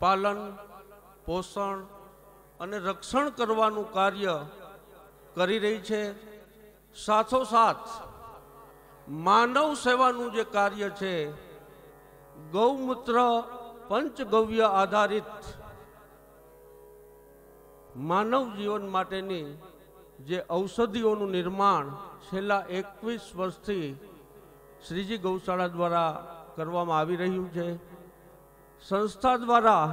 પાલન, પોષણ અને રક્ષણ કરવાનું કાર્ય કરી રહી છે. સાથોસાથ માનવ સેવાનું જે કાર્ય છે, ગૌમૂત્ર પંચગવ્ય આધારિત માનવ જીવન માટેની જે ઔષધિઓનું નિર્માણ છેલ્લા એકવીસ વર્ષથી શ્રીજી ગૌશાળા દ્વારા કરવામાં આવી રહ્યું છે. સંસ્થા દ્વારા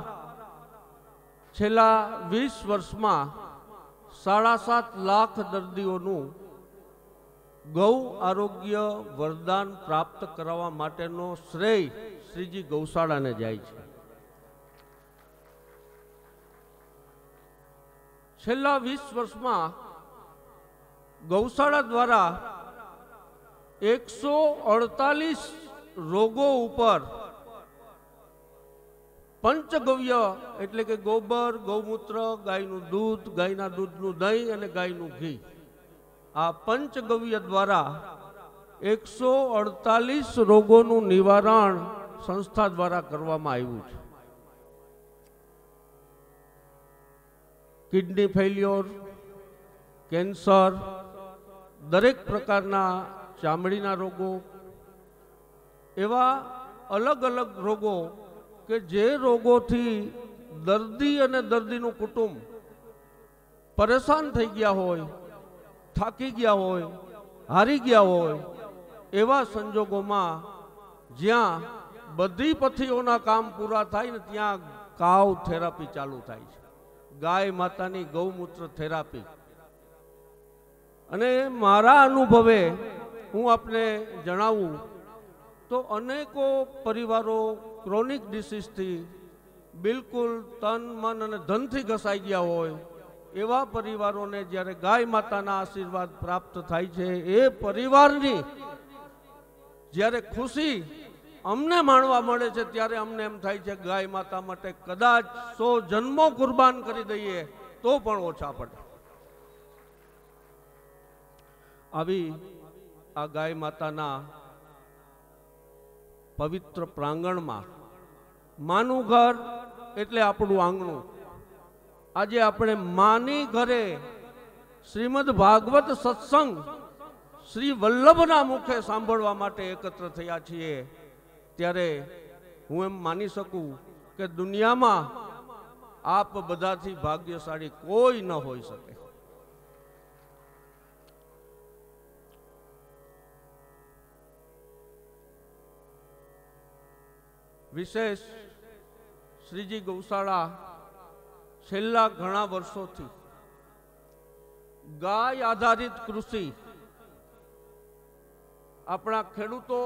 છેલ્લા વીસ વર્ષમાં સાડા સાત લાખ દર્દીઓનું ગૌ આરોગ્ય વરદાન પ્રાપ્ત કરવા માટેનો શ્રેય શ્રીજી ગૌશાળાને જાય છે. છેલ્લા વીસ વર્ષમાં ગૌશાળા દ્વારા એકસો અડતાલીસ રોગો ઉપર પંચગવ્ય એટલે કે ગોબર, ગૌમૂત્ર, ગાયનું દૂધ, ગાયના દૂધનું દહીં અને ગાયનું ઘી. આ પંચગવ્ય દ્વારા એકસો અડતાલીસ રોગોનું નિવારણ સંસ્થા દ્વારા કરવામાં આવ્યું છે. કિડની ફેલ્યોર કેન્સર, દરેક પ્રકારના ચામડીના રોગો, એવા અલગ અલગ રોગો કે જે રોગોથી દર્દી અને દર્દીનું કુટુંબ પરેશાન થઈ ગયા હોય, થાકી ગયા હોય, હારી ગયા હોય, એવા સંજોગોમાં જ્યાં બધી પથ્થીઓના કામ પૂરા થાય ને ત્યાં કાવ થેરાપી ચાલુ થાય છે. ગાય માતાની ગૌમૂત્ર થેરાપી. અને મારા અનુભવે હું આપને જણાવું તો અનેકો પરિવારો ક્રોનિક ડિસીઝથી બિલકુલ તન, મન અને ધનથી ઘસાઈ ગયા હોય, એવા પરિવારોને જ્યારે ગાય માતાના આશીર્વાદ પ્રાપ્ત થાય છે, એ પરિવારની જ્યારે ખુશી અમને માણવા મળે છે, ત્યારે અમને એમ થાય છે, ગાય માતા માટે કદાચ સો જન્મો કુરબાન કરી દઈએ, તો પણ ઓછા પડે. આવી આ ગાય માતાના પવિત્ર પ્રાંગણમાં. માનું ઘર એટલે આપણું આંગણું. આજે આપણે માની ઘરે શ્રીમદ ભાગવત સત્સંગ શ્રી વલ્લભના મુખે સાંભળવા માટે એકત્ર થયા છીએ. ત્યારે હું એમ માની શકું કે દુનિયામાં આપ બધાથી ભાગ્યશાળી કોઈ ન હોઈ શકે. વિશેષ શ્રીજી ગૌશાળા છેલ્લા ઘણા વર્ષોથી ગાય આધારિત કૃષિ આપણા ખેડૂતો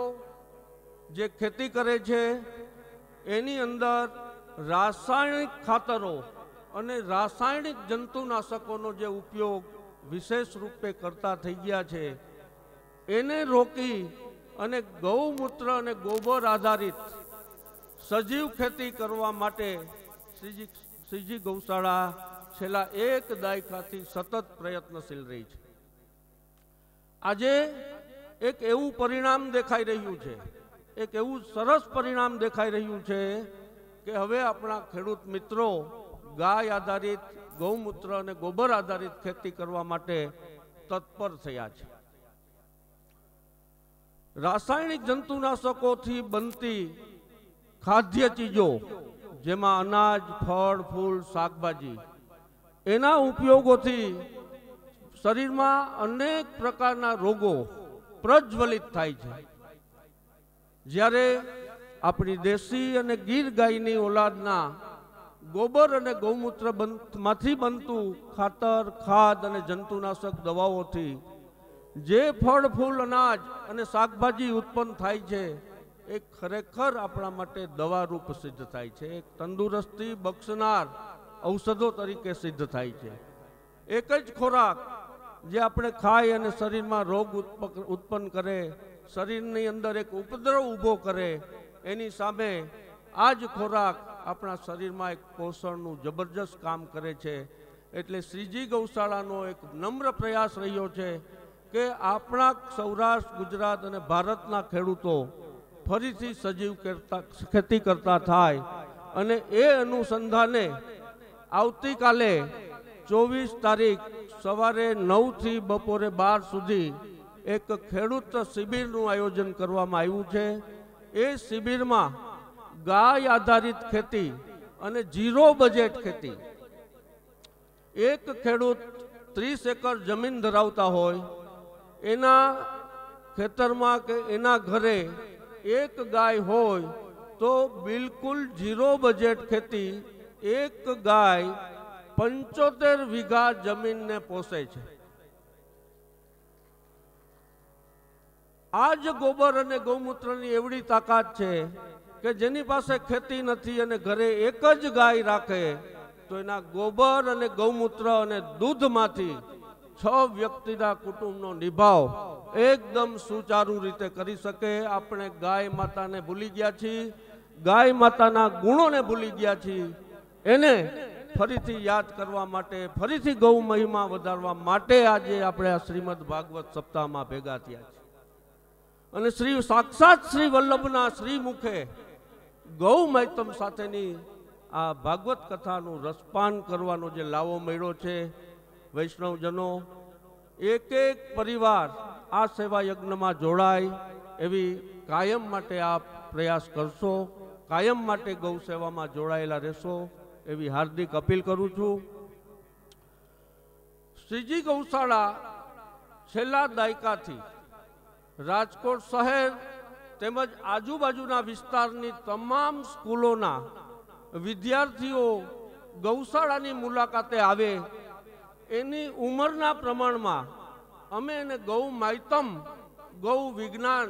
જે ખેતી કરે છે, એની અંદર રાસાયણિક ખાતરો અને રાસાયણિક જંતુનાશકોનો જે ઉપયોગ વિશેષ રૂપે કરતા થઈ ગયા છે, એને રોકી અને ગૌમૂત્ર અને ગોબર આધારિત સજીવ ખેતી કરવા માટે શ્રીજી શ્રીજી ગૌશાળા છેલ્લા એક દાયકાથી સતત પ્રયત્નશીલ રહી છે. આજે એક એવું પરિણામ દેખાઈ રહ્યું છે, એક એવું સરસ પરિણામ દેખાઈ રહ્યું છે કે હવે આપણા ખેડૂત મિત્રો ગાય આધારિત, ગૌમૂત્ર અને ગોબર આધારિત ખેતી કરવા માટે તત્પર થયા છે. રાસાયણિક જંતુનાશકોથી બનતી ખાદ્ય ચીજો, જેમાં અનાજ, ફળ, ફૂલ, શાકભાજી. એના ઉપયોગોથી શરીરમાં અનેક પ્રકારના રોગો પ્રજ્વલિત થાય છે. જ્યારે આપણી દેશી અને ગીર ગાયની ઓલાદના ગોબર અને ગૌમૂત્રમાંથી બનતું ખાતર, ખાદ અને જંતુનાશક દવાઓથી જે ફળ, ફૂલ, અનાજ અને શાકભાજી ઉત્પન્ન થાય છે એ ખરેખર આપણા માટે દવારૂપ સિદ્ધ થાય છે. એક તંદુરસ્તી બક્ષનાર ઔષધો તરીકે સિદ્ધ થાય છે. એક જ ખોરાક જે આપણે ખાઈ અને શરીરમાં રોગ ઉત્પન્ન કરે, શરીરની અંદર એક ઉપદ્રવ ઊભો કરે, એની સામે આ જ ખોરાક આપણા શરીરમાં એક પોષણનું જબરજસ્ત કામ કરે છે. એટલે શ્રીજી ગૌશાળાનો એક નમ્ર પ્રયાસ રહ્યો છે કે આપણા સૌરાષ્ટ્ર, ગુજરાત અને ભારતના ખેડૂતો ફરીથી સજીવ કરતા, ખેતી કરતા થાય. અને એ અનુસંધાને આવતીકાલે ચોવીસ તારીખ સવારે નવથી બપોરે બાર સુધી એક ખેડૂત શિબિરનું આયોજન કરવામાં આવ્યું છે. એ શિબિરમાં ગાય આધારિત ખેતી અને ઝીરો બજેટ ખેતી. એક ખેડૂત ત્રીસ એકર જમીન ધરાવતા હોય. એના ખેતરમાં કે એના ઘરે એક ગાય હોય તો બિલકુલ ઝીરો બજેટ ખેતી એક ગાય પંચોતેર વીઘા જમીનને પોષે છે. આ જ ગોબર અને ગૌમૂત્રની એવડી તાકાત છે કે જેની પાસે ખેતી નથી અને ઘરે એક જ ગાય રાખે તો એના ગોબર અને ગૌમૂત્ર અને દૂધમાંથી છ વ્યક્તિના કુટુંબનો નિભાવ એકદમ સુચારુ રીતે કરી શકે. આપણે ગાય માતાને ભૂલી ગયા છીએ. ગાય માતાના ગુણોને ભૂલી ગયા છીએ. એને ફરીથી યાદ કરવા માટે, ફરીથી ગૌ મહિમા વધારવા માટે આજે આપણે આ શ્રીમદ ભાગવત સપ્તાહમાં ભેગા થયા છીએ. અને શ્રી સાક્ષાત શ્રી વલ્લભના શ્રી મુખે ગૌ મૈતમ સાથેની આ ભાગવત કથાનું રસપાન કરવાનો જે લાવો મળ્યો છે વૈષ્ણવજનો એક એક પરિવાર આ સેવા યજ્ઞમાં જોડાય એવી કાયમ માટે આપ પ્રયાસ કરશો, કાયમ માટે ગૌ સેવામાં જોડાયેલા રહેશો એવી હાર્દિક અપીલ કરું છું. શ્રીજી ગૌશાળા છેલ્લા દાયકાથી રાજકોટ શહેર તેમજ આજુબાજુના વિસ્તારની તમામ સ્કૂલોના વિદ્યાર્થીઓ ગૌશાળાની મુલાકાતે આવે એની ઉંમરના પ્રમાણમાં અમે એને ગૌ માયતમ ગૌ વિજ્ઞાન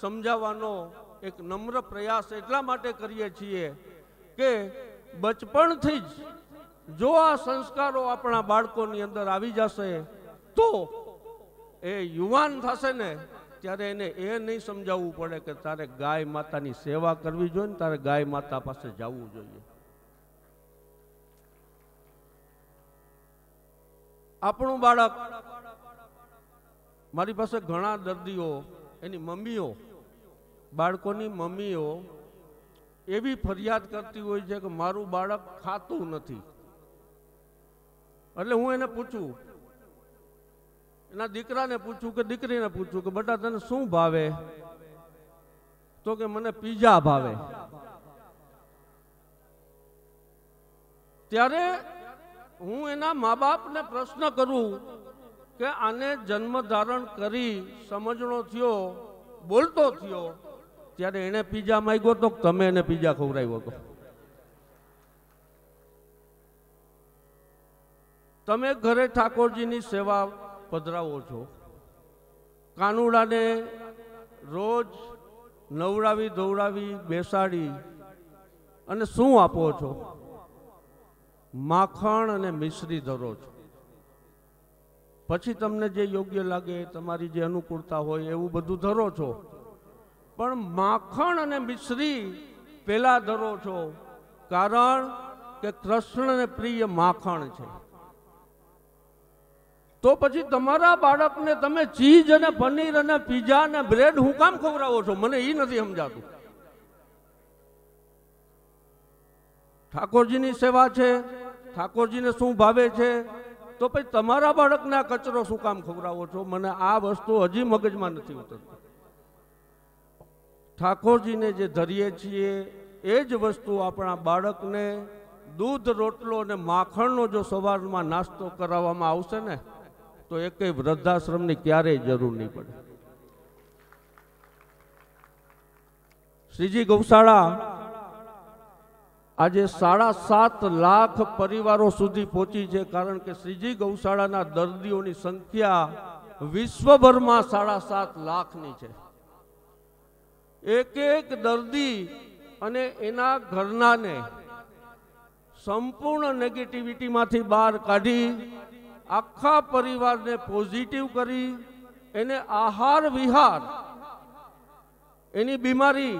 સમજાવવાનો એક નમ્ર પ્રયાસ એટલા માટે કરીએ છીએ કે બચપણથી જ જો આ સંસ્કારો આપણા બાળકોની અંદર આવી જશે, તો એ યુવાન થશે ને ત્યારે એને એ નહીં સમજાવવું પડે કે તારે ગાય માતાની સેવા કરવી જોઈએ ને તારે ગાય માતા પાસે જવું જોઈએ. આપણું બાળક, મારી પાસે ઘણા દર્દીઓ, એની મમ્મીઓ, બાળકોની મમ્મીઓ એવી ફરિયાદ કરતી હોય છે કે મારું બાળક ખાતું નથી. એટલે હું એને પૂછું, એના દીકરાને પૂછું કે દીકરીને પૂછું કે બેટા તને શું ભાવે? તો કે મને પીઝા ભાવે. ત્યારે હું એના મા બાપને પ્રશ્ન કરું કે આને જન્મ ધારણ કરી સમજણો થયો, બોલતો થયો, ત્યારે એને પીઝા માગ્યો તો તમે એને પીઝા ખવડાવ્યો હતો તમે ઘરે ઠાકોરજીની સેવા પધરાવો છો. કાનુડાને રોજ નવડાવી ધોવડાવી બેસાડી અને શું આપો છો? માખણ અને મિશ્રી ધરો છો. પછી તમને જે યોગ્ય લાગે, તમારી જે અનુકૂળતા હોય એવું બધું ધરો છો. પણ માખણ અને મિશ્રી પેલા ધરો છો કારણ કે કૃષ્ણને પ્રિય માખણ છે. તો પછી તમારા બાળકને તમે ચીઝ અને પનીર અને પીઝા અને બ્રેડ હું કામ ખવડાવો છો? મને એ નથી સમજાતું. ઠાકોરજીની સેવા છે, ઠાકોરજીને શું ભાવે છે? તો પછી તમારા બાળકને આ કચરો શું કામ ખવડાવો છો? મને આ વસ્તુ હજી મગજમાં નથી ઉતરતી. ઠાકોરજીને જે ધરીએ છીએ, એ જ વસ્તુ આપણા બાળકને દૂધ, રોટલો અને માખણનો જો સવારમાં નાસ્તો કરાવવામાં આવશે ને, તો એકેય વૃદ્ધાશ્રમની ક્યારેય જરૂર નહીં પડે. શ્રીજી ગૌશાળા આજે સાડા સાત લાખ પરિવારો સુધી પહોંચી છે, કારણ કે શ્રીજી ગૌશાળાના દર્દીઓની સંખ્યા વિશ્વભરમાં સાડા સાત લાખની છે. એક એક દર્દી અને એના ઘરનાને સંપૂર્ણ નેગેટિવિટીમાંથી બહાર કાઢી, આખા પરિવારને પોઝિટિવ કરી, એને આહાર વિહાર, એની બીમારી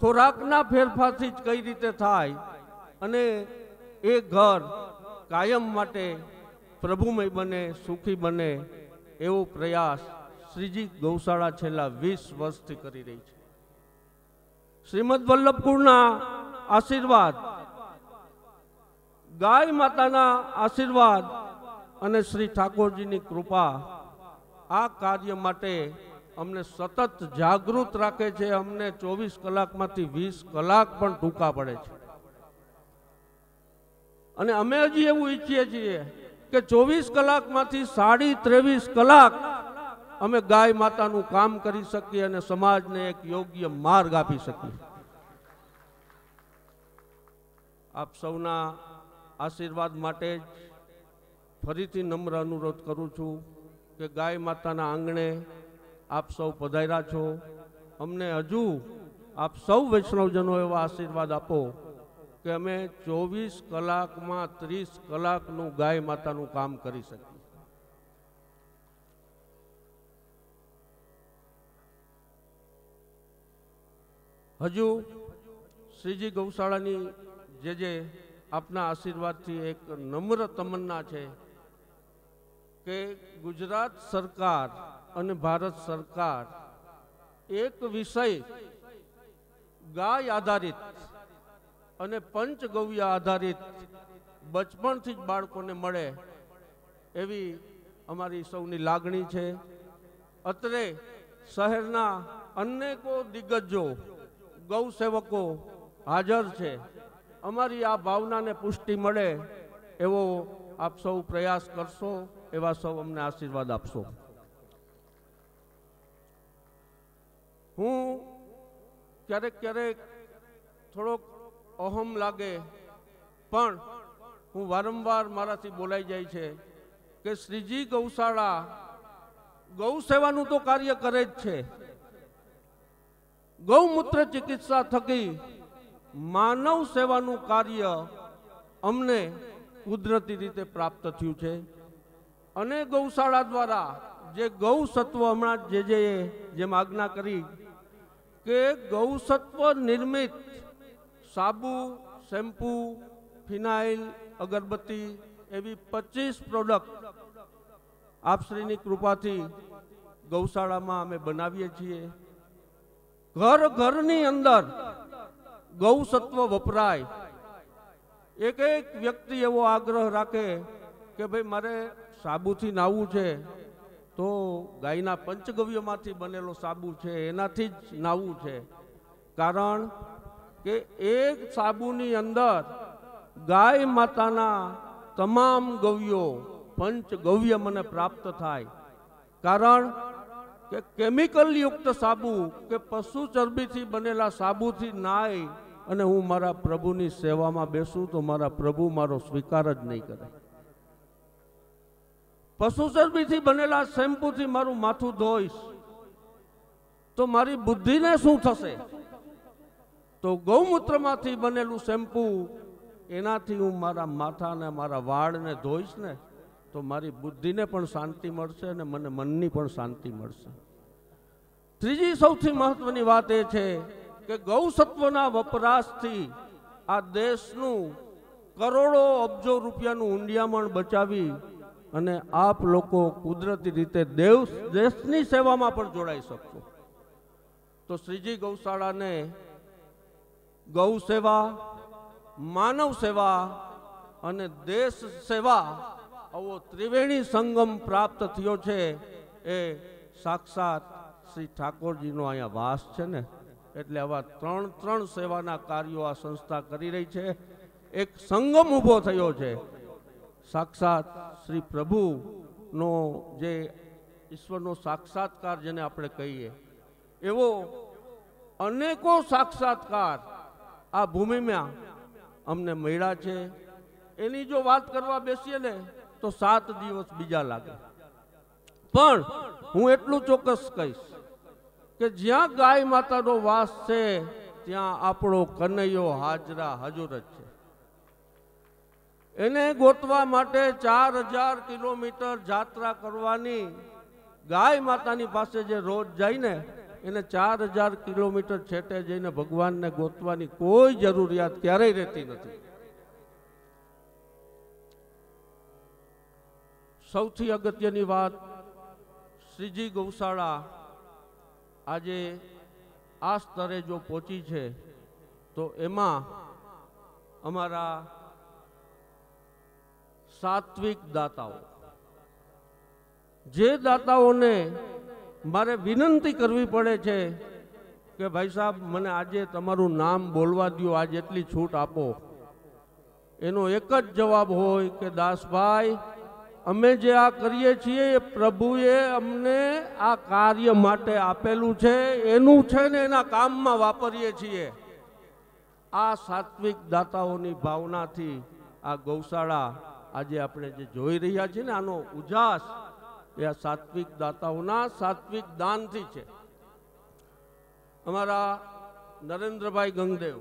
ખોરાકના ફેરફારથી જ કઈ રીતે થાય? અને એ ઘર કાયમ માટે પ્રભુમય બને, સુખી બને એવો પ્રયાસ શ્રીજી ગૌશાળા છેલ્લા વીસ વર્ષથી કરી રહી છે. શ્રીમદ વલ્લભપુરના આશીર્વાદ, ગાય માતાના આશીર્વાદ અને શ્રી ઠાકોરજીની કૃપા આ કાર્ય માટે અમને સતત જાગૃત રાખે છે. અમને ચોવીસ કલાકમાંથી વીસ કલાક પણ ટૂંકા પડે છે. અને અમે હજી એવું ઈચ્છીએ છીએ કે ચોવીસ કલાકમાંથી સાડી ત્રેવીસ કલાક અમે ગાય માતાનું કામ કરી શકીએ અને સમાજને એક યોગ્ય માર્ગ આપી શકીએ. આપ સૌના આશીર્વાદ માટે જ ફરીથી નમ્ર અનુરોધ કરું છું કે ગાય માતાના આંગણે આપ સૌ પધાર્યા છો. અમને હજુ આપ સૌ વૈષ્ણવજનો એવા આશીર્વાદ આપો કે અમે ચોવીસ કલાકમાં ત્રીસ કલાકનું ગાય માતાનું કામ કરી શકીએ. હજુ શ્રીજી ગૌશાળાની જે જે આપના આશીર્વાદથી એક નમ્ર તમન્ના છે કે ગુજરાત સરકાર અને ભારત સરકાર એક વિષય ગાય આધારિત અને પંચગવ્ય આધારિત બચપણથી જ બાળકોને મળે એવી અમારી સૌની લાગણી છે. અત્રે શહેરના અનેકો દિગ્ગજો, ગૌસેવકો હાજર છે. અમારી આ ભાવનાને પુષ્ટિ મળે એવો આપ સૌ પ્રયાસ કરશો, એવા સૌ અમને આશીર્વાદ આપશો. હું ક્યારેક ક્યારેક થોડોક અહમ લાગે, પણ હું વારંવાર મારાથી બોલાઈ જાય છે કે શ્રીજી ગૌશાળા ગૌ સેવાનું તો કાર્ય કરે જ છે. ગૌમૂત્ર ચિકિત્સા થકી માનવ સેવાનું કાર્ય અમને કુદરતી રીતે પ્રાપ્ત થયું છે. અને ગૌશાળા દ્વારા જે ગૌ સત્વ હમણાં જે જે જેમ આજ્ઞા કરી કે ગૌસત્વ નિર્મિત સાબુ, શેમ્પુ, ફિનાઇલ, અગરબત્તી એવી પચીસ પ્રોડક્ટ આપશ્રીની કૃપાથી ગૌશાળામાં અમે બનાવીએ છીએ. ઘર ઘરની અંદર ગૌસત્વ વપરાય. એક એક વ્યક્તિ એવો આગ્રહ રાખે કે ભાઈ મારે સાબુથી નાવું છે. તો ગાયના પંચગવ્યમાંથી બનેલો સાબુ છે, એનાથી જ નાવું છે. કારણ કે એક સાબુની અંદર ગાય માતાના તમામ ગવ્યો, પંચગવ્ય મને પ્રાપ્ત થાય. કારણ કે કેમિકલ યુક્ત સાબુ કે પશુ ચરબીથી બનેલા સાબુથી નાય અને હું મારા પ્રભુની સેવામાં બેસું તો મારા પ્રભુ મારો સ્વીકાર જ નહીં કરે. પશુ ચરબીથી બનેલા શેમ્પૂથી મારું માથું ધોઈશ. તો મારી બુદ્ધિને શું થશે? તો ગૌમૂત્રમાંથી બનેલું શેમ્પૂ, એનાથી હું મારા માથાને, મારા વાળને ધોઈશ ને, તો મારી બુદ્ધિને પણ શાંતિ મળશે અને મને મનની પણ શાંતિ મળશે. ત્રીજી સૌથી મહત્વની વાત એ છે કે ગૌસત્વના વપરાશથી આ દેશનું કરોડો અબજો રૂપિયાનું ઊંડિયામણ બચાવી અને આપ લોકો કુદરતી રીતે દેવ, દેશની સેવામાં પણ જોડાઈ શકશો. તો શ્રીજી ગૌશાળાને ગૌ સેવા, માનવ સેવા અને દેશ સેવા આવો ત્રિવેણી સંગમ પ્રાપ્ત થયો છે એ સાક્ષાત શ્રી ઠાકોરજીનો અહીંયા વાસ છે ને. એટલે આવા ત્રણ ત્રણ સેવાના કાર્યો આ સંસ્થા કરી રહી છે. એક સંગમ ઊભો થયો છે. સાક્ષાત શ્રી પ્રભુનો જે ઈશ્વરનો સાક્ષાત્કાર જેને આપણે કહીએ, એવો અનેકો સાક્ષાત્કાર આ ભૂમિમાં અમને મળ્યા છે. એની જો વાત કરવા બેસીએ ને, તો સાત દિવસ બીજા લાગે. પણ હું એટલું ચોક્કસ કહીશ કે જ્યાં ગાય માતાનો વાસ છે, ત્યાં આપણો કનૈયો હાજરા હજુર જ છે. એને ગોતવા માટે ચાર હજાર કિલોમીટર જાત્રા કરવાની ગાય માતાની પાસે જે રોજ જાય ને એને ચાર હજાર કિલોમીટર છેટે જઈને ભગવાનને ગોતવાની કોઈ જરૂરિયાત ક્યારેય રહેતી નથી. સૌથી અગત્યની વાત શ્રીજી ગૌશાળા આજે આ સ્તરે જો પહોંચી છે, તો એમાં અમારા સાત્વિક દાતાઓ. જે દાતાઓને મારે વિનંતી કરવી પડે છે કે ભાઈ સાહેબ, મને આજે તમારું નામ બોલવા દો આજે એટલી છૂટ આપો. એનો એક જ જવાબ હોય કે, દાસભાઈ, અમે જે આ કરીએ છીએ એ પ્રભુએ અમને આ કાર્ય માટે આપેલું છે, એનું છે ને એના કામમાં વાપરીએ છીએ. આ સાત્વિક દાતાઓની ભાવનાથી આ ગૌશાળા આજે આપણે જે જોઈ રહ્યા છીએ ને, આનો ઉજાસ એ આ સાત્વિક દાતાઓના સાત્વિક દાનથી છે. અમારા નરેન્દ્રભાઈ ગંગદેવ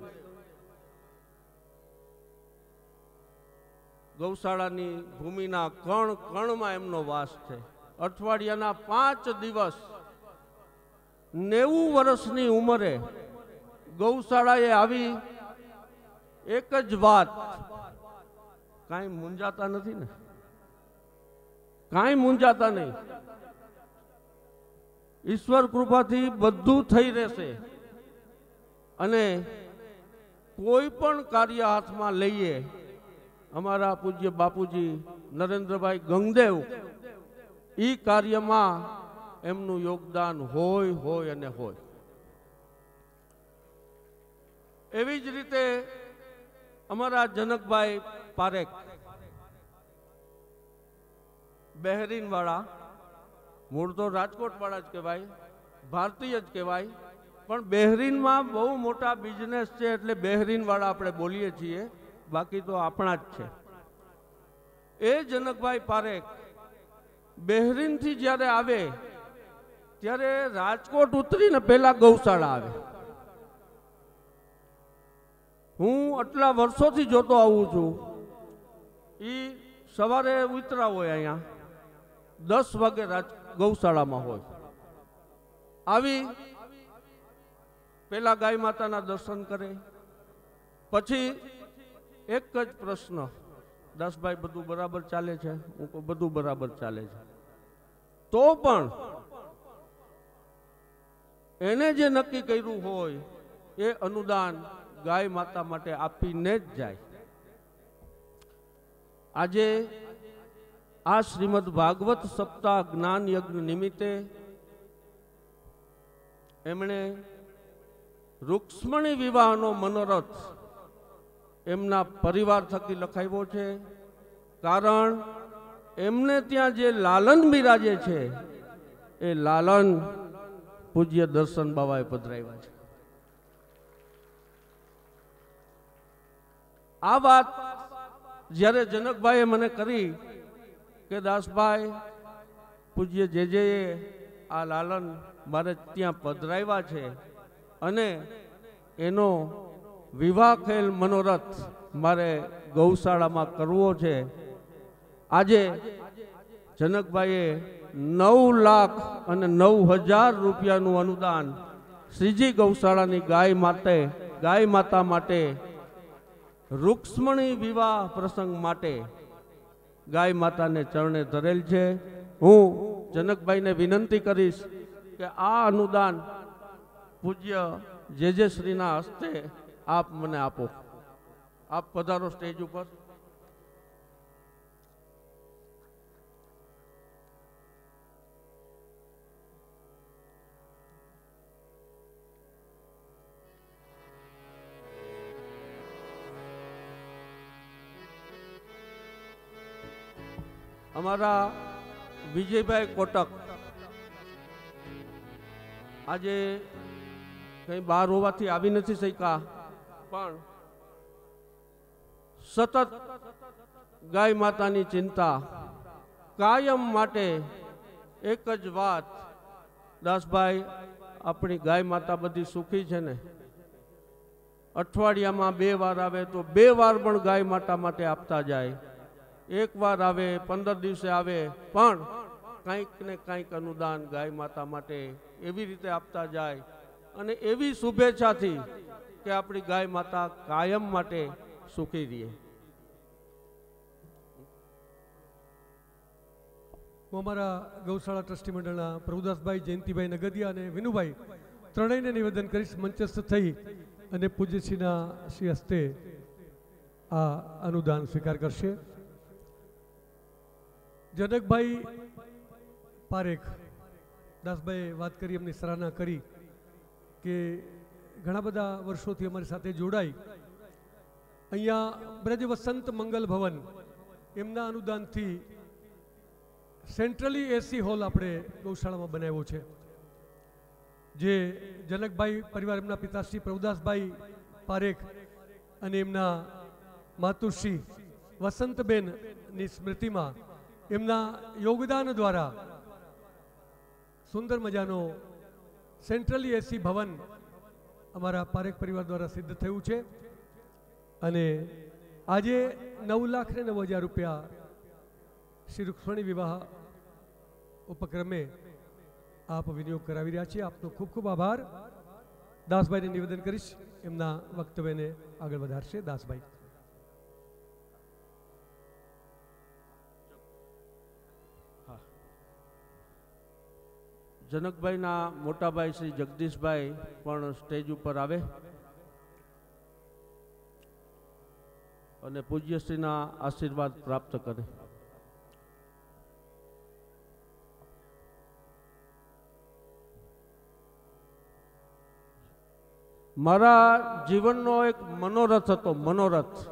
ગૌશાળાની ભૂમિના કણ કણમાં એમનો વાસ છે. અઠવાડિયાના પાંચ દિવસ નેવું વર્ષની ઉંમરે ગૌશાળાએ આવી એક જ વાત કાંઈ મૂંઝાતા નથી ને? કાંઈ મૂંઝાતા નહીં. ઈશ્વર કૃપાથી બધું થઈ રહેશે. અને કોઈ પણ કાર્ય હાથમાં લઈએ, અમારા પૂજ્ય બાપુજી નરેન્દ્રભાઈ ગંગદેવ એ કાર્યમાં એમનું યોગદાન હોય હોય અને હોય. એવી જ રીતે અમારા જનકભાઈ પારેખ. બહેરીનવાળા. મૂળ તો રાજકોટવાળા જ કહેવાય, ભારતીય જ કહેવાય, પણ બહેરીનમાં બહુ મોટા બિઝનેસ છે એટલે બહેરીનવાળા આપણે બોલીએ છીએ, બાકી તો આપણા જ છે. એ જનકભાઈ પારેખ, બહેરીનથી જ્યારે આવે, ત્યારે રાજકોટ ઉતરીને પહેલા ગૌશાળા આવે. હું આટલા વર્ષોથી જોતો આવું છું. એ સવારે ઉતરા હોય અહીંયા. દસ વાગે રાજ ગૌશાળામાં હોય. આવી પેલા ગાય માતાના દર્શન કરે. પછી એક જ પ્રશ્ન, દાસભાઈ, બધું બરાબર ચાલે છે? હું બધું બરાબર ચાલે છે. તો પણ એને જે નક્કી કર્યું હોય એ અનુદાન ગાય માતા માટે આપીને જ જાય. આજે આ શ્રીમદ ભાગવત સપ્તાહ જ્ઞાન યજ્ઞ નિમિત્તે એમણે રૂક્ષ્મણી વિવાહનો મનોરથ એમના પરિવાર થકી લખાવ્યો છે. કારણ એમને ત્યાં જે લાલન બિરાજે છે, એ લાલન પૂજ્ય દર્શન બાવાએ પધરાવ્યા છે. આ વાત જ્યારે જનકભાઈએ મને કરી કે, દાસભાઈ, પૂજ્ય જે જે આ લાલન મારે ત્યાં પધરાવ્યા છે અને એનો વિવાહ ખેલ મનોરથ મારે ગૌશાળામાં કરવો છે. આજે જનકભાઈએ નવ લાખ અને નવ હજાર રૂપિયાનું અનુદાન શ્રીજી ગૌશાળાની ગાય માટે, ગાય માતા માટે રૂક્ષ્મણી વિવાહ પ્રસંગ માટે ગાય માતાને ચરણે ધરેલ છે. હું જનકભાઈને વિનંતી કરીશ કે આ અનુદાન પૂજ્ય જે જે શ્રીના હસ્તે આપ મને આપો. આપ પધારો સ્ટેજ ઉપર. અમારા વિજયભાઈ કોટક. આજે કંઈ બહાર હોવાથી આવી નથી શક્યા, પણ સતત ગાય માતાની ચિંતા, કાયમ માટે એક જ વાત, દાસભાઈ, આપણી ગાય માતા બધી સુખી છે ને? અઠવાડિયામાં બે વાર આવે તો બે વાર પણ ગાય માતા માટે આપતા જાય. એક વાર આવે, પંદર દિવસે આવે, પણ કંઈક ને કંઈક અનુદાન ગાય માતા માટે એવી રીતે આપતા જાય. અને એવી શુભેચ્છાથી કે આપણી ગાય માતા કાયમ માટે સુખી રહીએ હું અમારા ગૌશાળા ટ્રસ્ટી મંડળના પ્રભુદાસભાઈ, જયંતિભાઈ નગદિયા અને વિનુભાઈ ત્રણેયને નિવેદન કરીશ, મંચસ્થ થઈ અને પૂજ્યશ્રીના શ્રી હસ્તે આ અનુદાન સ્વીકાર કરશે. જનકભાઈ પારેખ, દાસભાઈએ વાત કરી, એમની સરાહના કરી કે ઘણા બધા વર્ષોથી અમારી સાથે જોડાઈ. અહીંયા બ્રજ વસંત મંગલ ભવન, એમના અનુદાનથી સેન્ટ્રલી એસી હોલ આપણે ગૌશાળામાં બનાવ્યો છે. જે જનકભાઈ પરિવાર એમના પિતાશ્રી પ્રભુદાસભાઈ પારેખ અને એમના માતુશ્રી વસંતબેનની સ્મૃતિમાં એમના યોગદાન દ્વારા સુંદર મજાનો સેન્ટ્રલી એસી ભવન અમારા પારેખ પરિવાર દ્વારા સિદ્ધ થયું છે. અને આજે નવ લાખ ને નવ હજાર રૂપિયા શ્રી રૂક્ષ્મણી વિવાહ ઉપક્રમે આપ વિનિયોગ કરાવી રહ્યા છીએ. આપનો ખૂબ ખૂબ આભાર. દાસભાઈને નિવેદન કરીશ. એમના વક્તવ્યને આગળ વધારશે દાસભાઈ. જનકભાઈના મોટાભાઈ શ્રી જગદીશભાઈ પણ સ્ટેજ ઉપર આવે. અને પૂજ્યશ્રીના આશીર્વાદ પ્રાપ્ત કરે. મારા જીવનનો એક મનોરથ હતો, મનોરથ.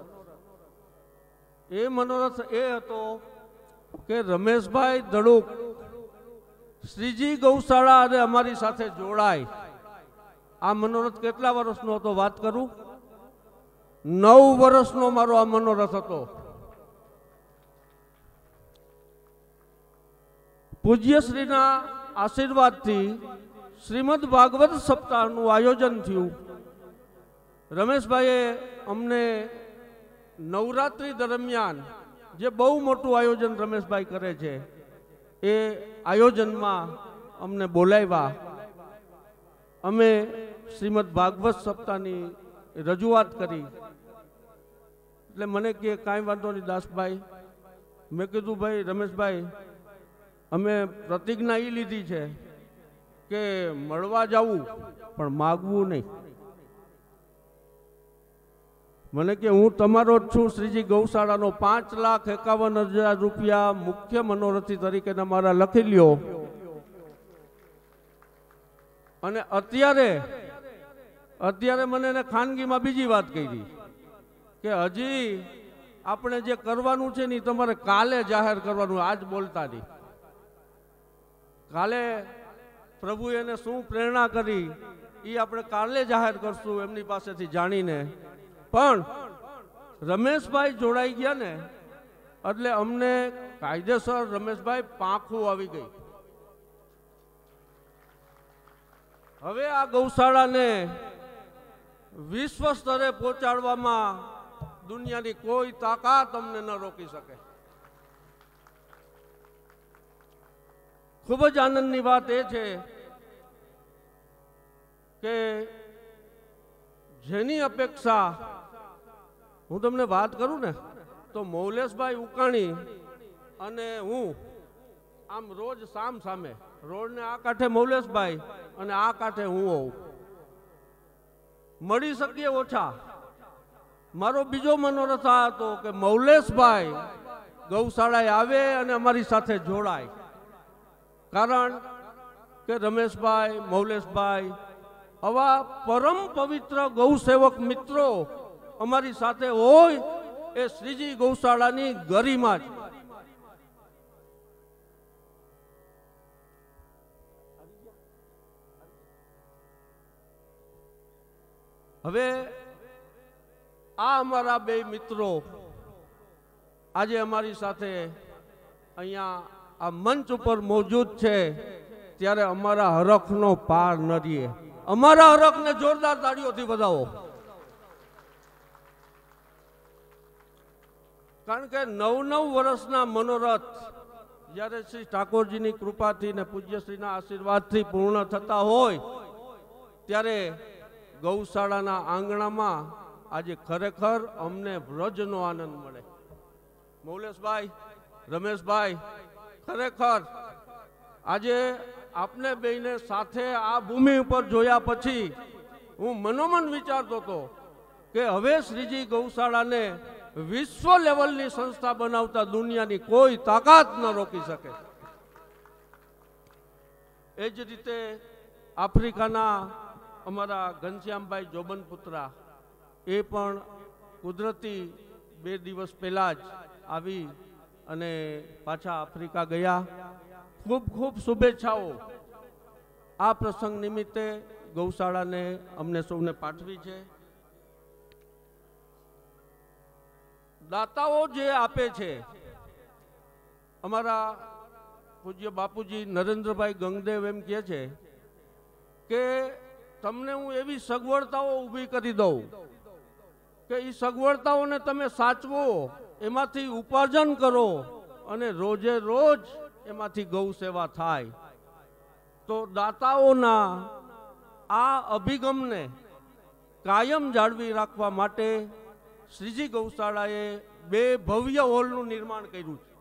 એ મનોરથ એ હતો કે રમેશભાઈ દડુક શ્રીજી ગૌશાળા અને અમારી સાથે જોડાય. આ મનોરથ કેટલા વર્ષનો હતો વાત કરું? નવ વર્ષનો મારો આ મનોરથ હતો. પૂજ્યશ્રીના આશીર્વાદથી શ્રીમદ ભાગવત સપ્તાહનું આયોજન થયું. રમેશભાઈએ અમને નવરાત્રિ દરમિયાન જે બહુ મોટું આયોજન રમેશભાઈ કરે છે એ આયોજનમાં અમને બોલાવ્યા. અમે શ્રીમદ ભાગવત સપ્તાહની રજૂઆત કરી. એટલે મને કે કાંઈ વાંધો નહીં દાસભાઈ. મેં કીધું, ભાઈ, રમેશભાઈ, અમે પ્રતિજ્ઞા એ લીધી છે કે મળવા જવું, પણ માગવું નહીં. મને કે હું તમારો જ છું શ્રીજી ગૌશાળાનો પાંચ લાખ એકાવન હજાર રૂપિયા મુખ્ય મનોરથી તરીકે મારા લખી લ્યો. અને અત્યારે અત્યારે મને એને ખાનગીમાં બીજી વાત કરી કે હજી આપણે જે કરવાનું છે ને તમારે કાલે જાહેર કરવાનું, આજ બોલતા નહીં. કાલે પ્રભુ એને શું પ્રેરણા કરી એ આપણે કાલે જાહેર કરશું એમની પાસેથી જાણીને પણ રમેશભાઈ જોડાઈ ગયા ને, એટલે અમને કાયદેસર રમેશભાઈ પાંખું આવી ગઈ. હવે આ ગૌશાળાને વિશ્વ સ્તરે પહોંચાડવામાં દુનિયાની કોઈ તાકાત અમને ન રોકી શકે. ખૂબ જ આનંદની વાત એ છે કે જેની અપેક્ષા હું તમને વાત કરું ને, તો મૌલેશભાઈ ઉકાણી અને હું આમ રોજ સામ સામે, રોડને આ કાંઠે મૌલેશભાઈ અને આ કાંઠે હું હોઉં. મળી શકીએ ઓછા. મારો બીજો મનોરથ આ હતો કે મૌલેશભાઈ ગૌશાળાએ આવે અને અમારી સાથે જોડાય. કારણ કે રમેશભાઈ, મૌલેશભાઈ આવા પરમ પવિત્ર ગૌસેવક મિત્રો અમારી સાથે હોય એ શ્રીજી ગૌશાળાની ગરિમા છે. હવે આ અમારા બે મિત્રો આજે અમારી સાથે અહીંયા આ મંચ ઉપર મોજૂદ છે ત્યારે અમારા હરખનો પાર ન અમારા હરખને જોરદાર તાળીઓથી વધાવો. કારણ કે નવ નવ વર્ષના મનોરથ જ્યારે શ્રી ઠાકોરજીની કૃપાથી ને પૂજ્યશ્રીના આશીર્વાદથી પૂર્ણ થતા હોય, ત્યારે ગૌશાળાના આંગણામાં આજે ખરેખર અમને વ્રજનો આનંદ મળે. મૌલેશભાઈ, રમેશભાઈ, ખરેખર આજે આપને બેને સાથે આ ભૂમિ ઉપર જોયા પછી હું મનોમન વિચારતો હતો કે હવે શ્રીજી ગૌશાળાને વિશ્વ લેવલની સંસ્થા બનાવતા દુનિયાની કોઈ તાકાત ન રોકી શકે. એ જ રીતે આફ્રિકાના અમારા ઘનશ્યામભાઈ જોબનપુત્રા એ પણ કુદરતી બે દિવસ પહેલા જ આવી અને પાછા આફ્રિકા ગયા. ખૂબ ખૂબ શુભેચ્છાઓ. આ પ્રસંગ નિમિત્તે ગૌશાળાને અમને સૌને પાઠવી છે. દાતાઓ જે આપે છે, અમારા પૂજ્ય બાપુજી નરેન્દ્રભાઈ ગંગદેવ એમ કહે છે કે તમને હું એવી સગવડતાઓ ઊભી કરી દઉં કે એ સગવડતાઓને તમે સાચવો, એમાંથી ઉપાર્જન કરો અને રોજે રોજ એમાંથી ગૌ સેવા થાય. તો દાતાઓના આ અભિગમને કાયમ જાળવી રાખવા માટે શ્રીજી ગૌશાળાએ બે ભવ્ય હોલનું નિર્માણ કર્યું છે.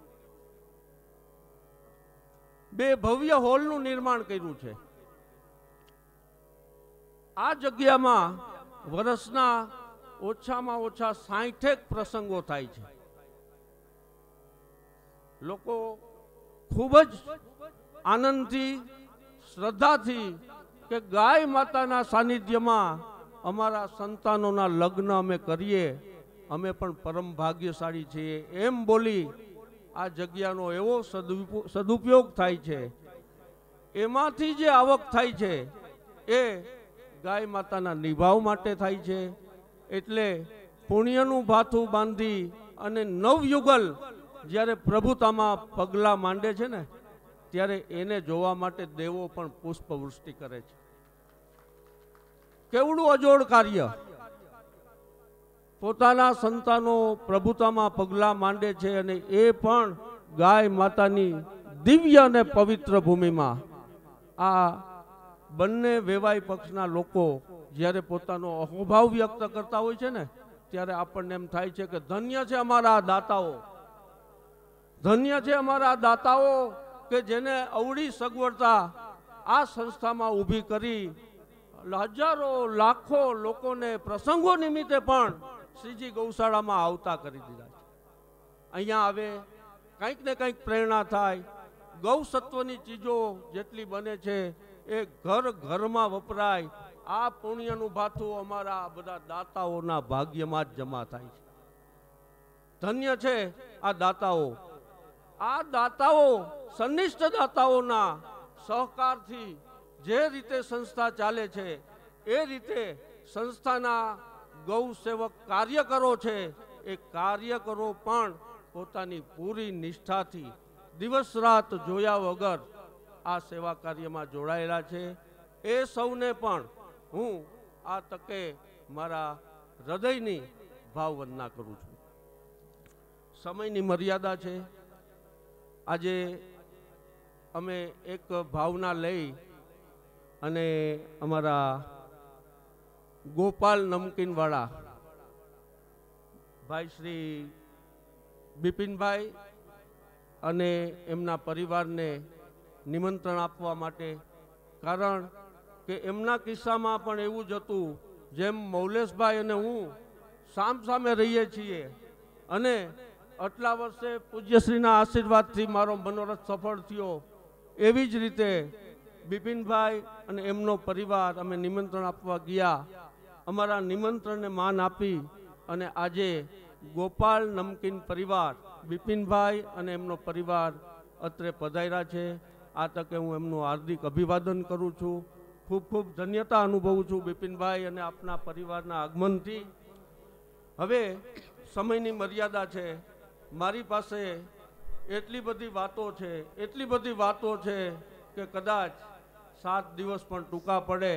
બે ભવ્ય હોલનું નિર્માણ કર્યું છે. આ જગ્યામાં વર્ષના ઓછામાં ઓછા સાઠેક પ્રસંગો થાય છે. લોકો ખૂબ જ આનંદથી, શ્રદ્ધાથી કે ગાય માતાના સાનિધ્યમાં અમારા સંતાનોના લગ્ન અમે કરીએ અમે પણ પરમ ભાગ્યશાળી છીએ. એમ બોલી આ જગ્યાનો એવો સદુપયો- સદુપયોગ થાય છે. એમાંથી જે આવક થાય છે, એ ગાય માતાના નિભાવ માટે થાય છે. એટલે પુણ્યનું ભાથું બાંધી અને નવયુગલ જ્યારે પ્રભુતામાં પગલાં માંડે છે ને, ત્યારે એને જોવા માટે દેવો પણ પુષ્પવૃષ્ટિ કરે છે. કેવડું અજોડ કાર્ય? પોતાના સંતાનો પ્રભુતામાં પગલાં માંડે છે અને એ પણ ગાય માતાની દિવ્ય અને પવિત્ર ભૂમિમાં. આ બંને વેવાય પક્ષના લોકો જ્યારે પોતાનો અહોભાવ વ્યક્ત કરતા હોય છે ને, ત્યારે આપણને એમ થાય છે કે ધન્ય છે અમારા દાતાઓ. ધન્ય છે અમારા દાતાઓ કે જેને અવળી સગવડતા આ સંસ્થામાં ઊભી કરી, હજારો લાખો લોકોને પ્રસંગો નિમિત્તે પણ શ્રીજી ગૌશાળામાં આવતા કરી દીધા છે. અહીંયા આવે, કંઈક ને કંઈક પ્રેરણા થાય. ગૌસત્વની ચીજો જેટલી બને છે, એ ઘર ઘરમાં વપરાય. આ પુણ્યનું ભાથું અમારા બધા દાતાઓના ભાગ્યમાં જ જમા થાય છે. ધન્ય છે આ દાતાઓ. આ દાતાઓ સનિષ્ઠ દાતાઓના સહકારથી જે રીતે સંસ્થા ચાલે છે, એ રીતે સંસ્થાના ગૌ સેવક કાર્યકરો છે, એ કાર્યકરો પણ પોતાની પૂરી નિષ્ઠાથી દિવસ રાત જોયા વગર આ સેવા કાર્યમાં જોડાયેલા છે. એ સૌને પણ હું આ તકે મારા હૃદયની ભાવવંદના કરું છું. સમયની મર્યાદા છે. આજે અમે એક ભાવના લઈ અને અમારા ગોપાલ નમકીનવાળા. ભાઈ શ્રી બિપિનભાઈ અને એમના પરિવારને નિમંત્રણ આપવા માટે. કારણ કે એમના કિસ્સામાં પણ એવું જ હતું, જેમ મૌલેશભાઈ અને હું સામ સામે રહીએ છીએ. અને આટલા વર્ષે પૂજ્યશ્રીના આશીર્વાદથી મારો મનોરથ સફળ થયો. એવી જ રીતે બિપિનભાઈ અને એમનો પરિવાર અમે નિમંત્રણ આપવા ગયા. અમારા નિમંત્રણને માન આપી અને આજે ગોપાલ નમકીન પરિવાર, બિપિનભાઈ અને એમનો પરિવાર અત્રે પધાર્યા છે. આ તકે હું એમનું હાર્દિક અભિવાદન કરું છું. ખૂબ ખૂબ ધન્યતા અનુભવું છું બિપિનભાઈ અને આપના પરિવારના આગમનથી. હવે સમયની મર્યાદા છે. મારી પાસે એટલી બધી વાતો છે, એટલી બધી વાતો છે કે કદાચ સાત દિવસ પણ ટૂંકા પડે.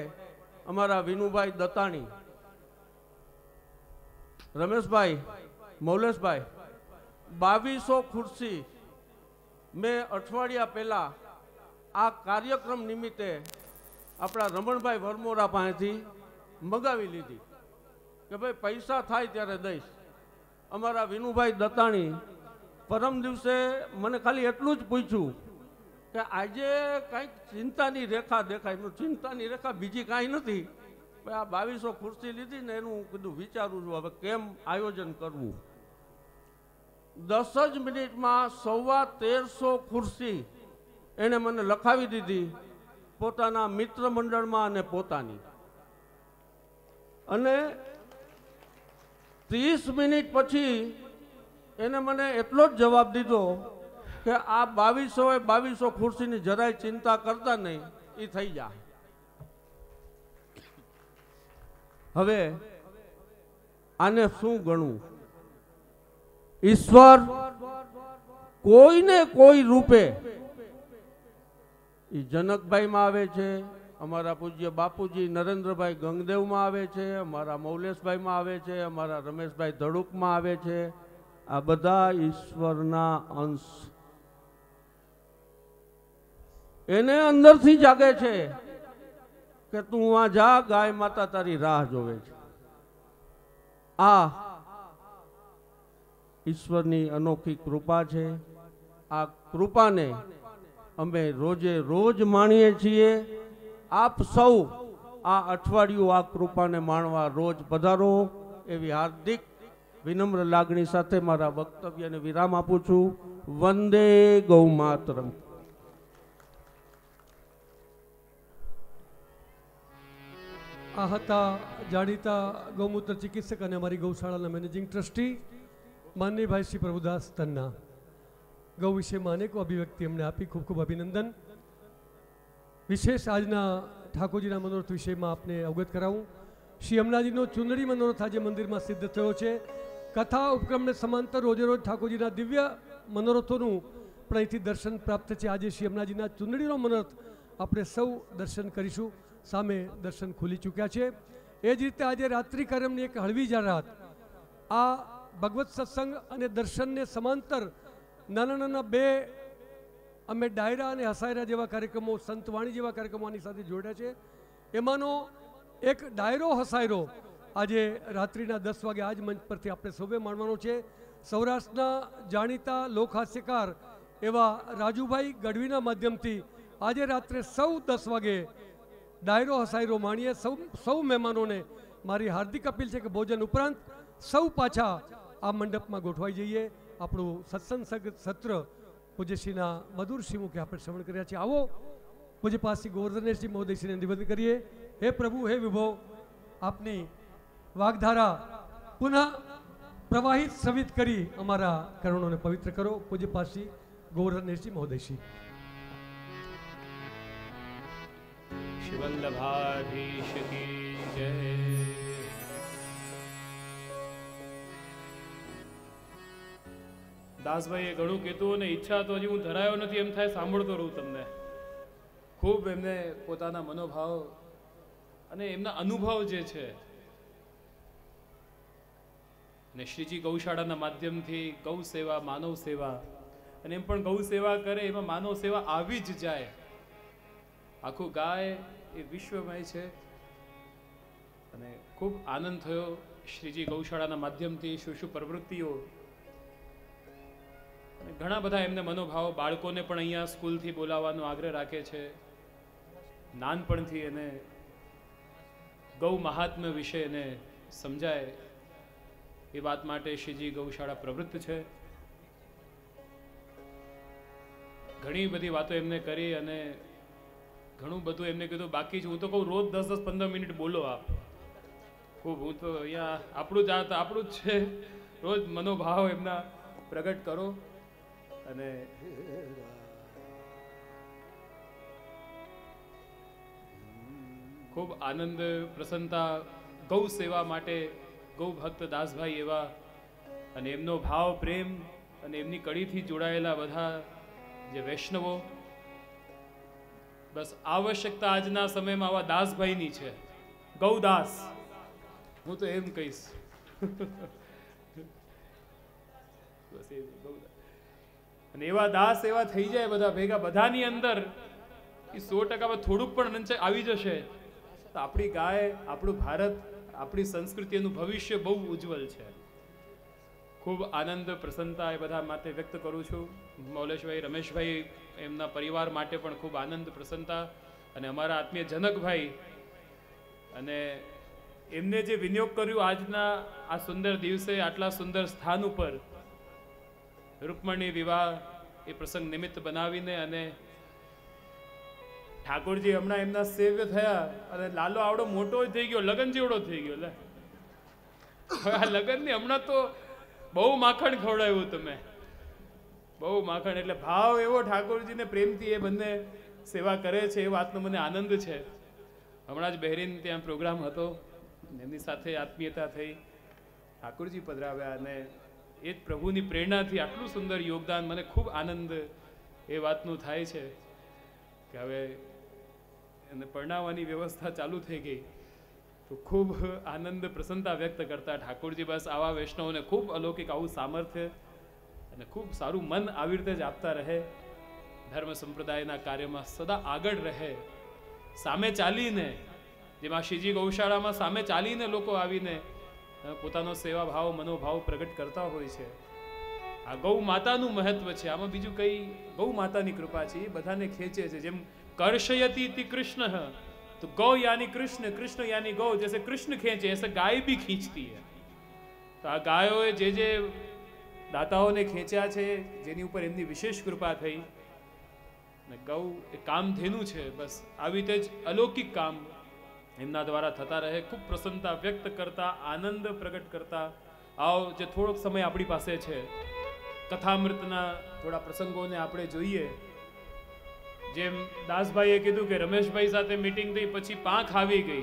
અમારા વિનુભાઈ દત્તાણી, રમેશભાઈ, મૌલેશભાઈ, બાવીસો ખુરશી મેં અઠવાડિયા પહેલાં આ કાર્યક્રમ નિમિત્તે આપણા રમણભાઈ વરમોરા પાસેથી મગાવી લીધી કે ભાઈ પૈસા થાય ત્યારે દઈશ. અમારા વિનુભાઈ દત્તાણી પરમ દિવસે મને ખાલી એટલું જ પૂછ્યું કે આજે કંઈક ચિંતાની રેખા દેખાય. ચિંતાની રેખા બીજી કાંઈ નથી. આ બાવીસો ખુરશી લીધી ને એનું કીધું વિચારું છું, હવે કેમ આયોજન કરવું? દસ જ મિનિટમાં સવા તેરસો ખુરશી એણે મને લખાવી દીધી પોતાના મિત્ર મંડળમાં અને પોતાની. અને ત્રીસ મિનિટ પછી એને મને એટલો જ જવાબ દીધો કે આ બાવીસો એ બાવીસો ખુરશીની જરાય ચિંતા કરતા નહીં એ થઈ જાય. હવે આને શું ગણવું? ઈશ્વર કોઈને કોઈ રૂપે એ જનકભાઈમાં આવે છે, અમારા પૂજ્ય બાપુજી નરેન્દ્રભાઈ ગંગદેવમાં આવે છે, અમારા મૌલેશભાઈમાં આવે છે, અમારા રમેશભાઈ ધડુકમાં આવે છે. આ બધા ઈશ્વરના અંશ. એને અંદરથી જાગે છે કે તું આ જા, ગાય માતા તારી રાહ જોવે છે. આ ઈશ્વરની અનોખી કૃપા છે. આ કૃપાને અમે રોજે રોજ માણીએ છીએ. આપ સૌ આ અઠવાડિયું આ કૃપાને માણવા રોજ પધારો. એવી હાર્દિક, વિનમ્ર લાગણી સાથે મારા વક્તવ્યને વિરામ આપું છું. વંદે ગૌ માતરમ આ હતા, જાણીતા ગૌમૂત્ર ચિકિત્સક અને અમારી ગૌશાળાના મેનેજિંગ ટ્રસ્ટી માનનીભાઈ શ્રી પ્રભુદાસ તન્ના. ગૌ વિશેમાં અનેકો અભિવ્યક્તિ એમણે આપી, ખૂબ ખૂબ અભિનંદન. વિશેષ આજના ઠાકોરજીના મનોરથ વિષયમાં આપને અવગત કરાવું. શ્રી અમલાજીનો ચુંદડી મનોરથ આજે મંદિરમાં સિદ્ધ થયો છે. કથા ઉપક્રમને સમાંતર રોજે રોજ ઠાકોરજીના દિવ્ય મનોરથોનું પણ અહીંથી દર્શન પ્રાપ્ત છે. આજે શ્રી અમલાજીના ચુંદડીનો મનોરથ આપણે સૌ દર્શન કરીશું. સામે દર્શન ખુલી ચૂક્યા છે. એ જ રીતે આજે રાત્રિ કાર્યમની એક હળવી જાહેરાત. આ ભગવત સત્સંગ અને દર્શનને સમાંતર નાના નાના બે અમે ડાયરા અને હસાયરા જેવા કાર્યક્રમો સંતવાણી જેવા કાર્યક્રમો આની સાથે જોડ્યા છે. એમાંનો એક ડાયરો હસાયરો આજે રાત્રિના દસ વાગે આજ મંચ પરથી આપણે સૌએ માણવાનો છે. સૌરાષ્ટ્રના જાણીતા લોકહાસ્યકાર એવા રાજુભાઈ ગઢવીના માધ્યમથી આજે રાત્રે સૌ દસ વાગે ડાયરો હસાયરો માણીએ, સૌ સૌ મહેમાનોને મારી હાર્દિક અપીલ છે કે ભોજન ઉપરાંત સૌ પાછા આ મંડપમાં ગોઠવાઈ જઈએ. આપણું સત્સંગ સત્ર પૂજ્યશ્રીના મધુર શ્રીમુખે આપણે શ્રવણ કર્યા છે. આવો પૂજ્ય પાસી ગોવર્ધનેશજી મહોદયશ્રીને નિવેદન કરીએ. હે પ્રભુ, હે વિભવ, આપની વાગધારા પુનઃ પ્રવાહિત સવિત કરી અમારા કરણોને પવિત્ર કરો. પૂજ્ય પાસી ગોવર્ધનેશજી મહોદયશ્રી. शिवल्लभाधीश की जय દાસભાઈએ ઘણું કીધું અને ઈચ્છા તો હજી હું ધરાયો નથી એમ થાય સાંભળતો રહું તમને ખૂબ એમને પોતાના મનોભાવ અને એમના અનુભવ જે છે અને શ્રીજી ગૌશાળાના માધ્યમથી ગૌ સેવા માનવ સેવા અને એમ પણ ગૌ સેવા કરે એમાં માનવ સેવા આવી જ જાય આખું ગાય એ વિશ્વમય છે. અને ખૂબ આનંદ થયો શ્રીજી ગૌશાળાના માધ્યમથી શું શું પ્રવૃત્તિઓ. અને ઘણા બધા એમને મનોભાવો બાળકોને પણ અહીંયા સ્કૂલથી બોલાવવાનો આગ્રહ રાખે છે. નાનપણથી એને ગૌ મહાત્મ્ય વિશે એને સમજાય એ વાત માટે શ્રીજી ગૌશાળા પ્રવૃત્ત છે. ઘણી બધી વાતો એમને કરી અને ઘણું બધું એમને કીધું, બાકી છે, હું તો કહું, રોજ દસ દસ પંદર મિનિટ બોલો આપ. ખૂબ, હું તો અહીંયા, આપણું જ આપણું જ છે. રોજ મનોભાવ એમના પ્રગટ કરો અને ખૂબ આનંદ, પ્રસન્નતા, ગૌ સેવા માટે ગૌ ભક્ત દાસભાઈ એવા અને એમનો ભાવ, પ્રેમ અને એમની કડીથી જોડાયેલા બધા જે વૈષ્ણવો બસ આવશ્યકતા આજના સમયમાં આવા દાસભાઈની છે. ગૌદાસ. હું તો એમ કહીશ. બસ એ અને એવા દાસ એવા થઈ જાય બધા ભેગા, બધાની અંદર. એ સો ટકામાં થોડુંક પણ રંચ આવી જશે. તો આપણી ગાય, આપણું ભારત, આપણી સંસ્કૃતિનું ભવિષ્ય બહુ ઉજ્જવલ છે. ખૂબ આનંદ, પ્રસન્નતા એ બધા માટે વ્યક્ત કરું છું. મૌલેશભાઈ, રમેશભાઈ એમના પરિવાર માટે પણ ખૂબ આનંદ, પ્રસન્નતા અને અમારા આત્મીય જનકભાઈ અને એમને જે વિનિયોગ કર્યું આજના આ સુંદર દિવસે, આટલા સુંદર સ્થાન ઉપર, રૂકમણી વિવાહ એ પ્રસંગ નિમિત્ત બનાવીને અને ઠાકોરજી હમણાં એમના સેવ્ય થયા અને લાલો આવડો મોટો થઈ ગયો લગન જેવડો થઈ ગયો, લે. આ લગનની હમણાં તો બહુ માખણ ખવડાવ્યું તમે. બહુ માખણ, એટલે ભાવ એવો ઠાકોરજીને પ્રેમથી એ બંને સેવા કરે છે, એ વાતનો મને આનંદ છે. હમણાં જ બહેરીન ત્યાં પ્રોગ્રામ હતો, એમની સાથે આત્મીયતા થઈ. ઠાકોરજી પધરાવ્યા અને એ જ પ્રભુની પ્રેરણાથી આટલું સુંદર યોગદાન, મને ખૂબ આનંદ એ વાતનું થાય છે કે હવે એને પરણાવવાની વ્યવસ્થા ચાલુ થઈ ગઈ. તો ખૂબ આનંદ પ્રસન્નતા વ્યક્ત કરતા ઠાકોરજી બસ આવા વૈષ્ણવને ખૂબ અલૌકિક આવું સામર્થ્ય અને ખૂબ સારું મન આવી રીતે જ આપતા રહે. ધર્મ સંપ્રદાયના કાર્યમાં સદા આગળ રહે. સામે ચાલીને, જેમાં શ્રીજી ગૌશાળામાં સામે ચાલીને લોકો આવીને પોતાનો સેવા ભાવ મનોભાવ પ્રગટ કરતા હોય છે. આ ગૌ માતાનું મહત્વ છે. આમાં બીજું કઈ? ગૌ માતાની કૃપા છે. એ બધાને ખેંચે છે. જેમ કર્ષયતી કૃષ્ણ તો ગૌ યાની કૃષ્ણ કૃષ્ણ યાની ગૌ जैसे कृष्ण खींचे ऐसे गाय भी खींचती है તો આ ગાયોએ જે જે દાતાઓને ખેંચ્યા છે જેની ઉપર એમની વિશેષ કૃપા થઈ ને ગૌ એ કામધેનુ છે બસ આવી રીતે જ અલૌકિક કામ એમના દ્વારા થતા રહે ખૂબ પ્રસન્નતા વ્યક્ત કરતા આનંદ પ્રગટ કરતા આવો જે થોડોક સમય આપણી પાસે છે કથામૃતના થોડા પ્રસંગોને આપણે જોઈએ જેમ દાસભાઈએ કીધું કે રમેશભાઈ સાથે મીટિંગ થઈ પછી પાંખ આવી ગઈ.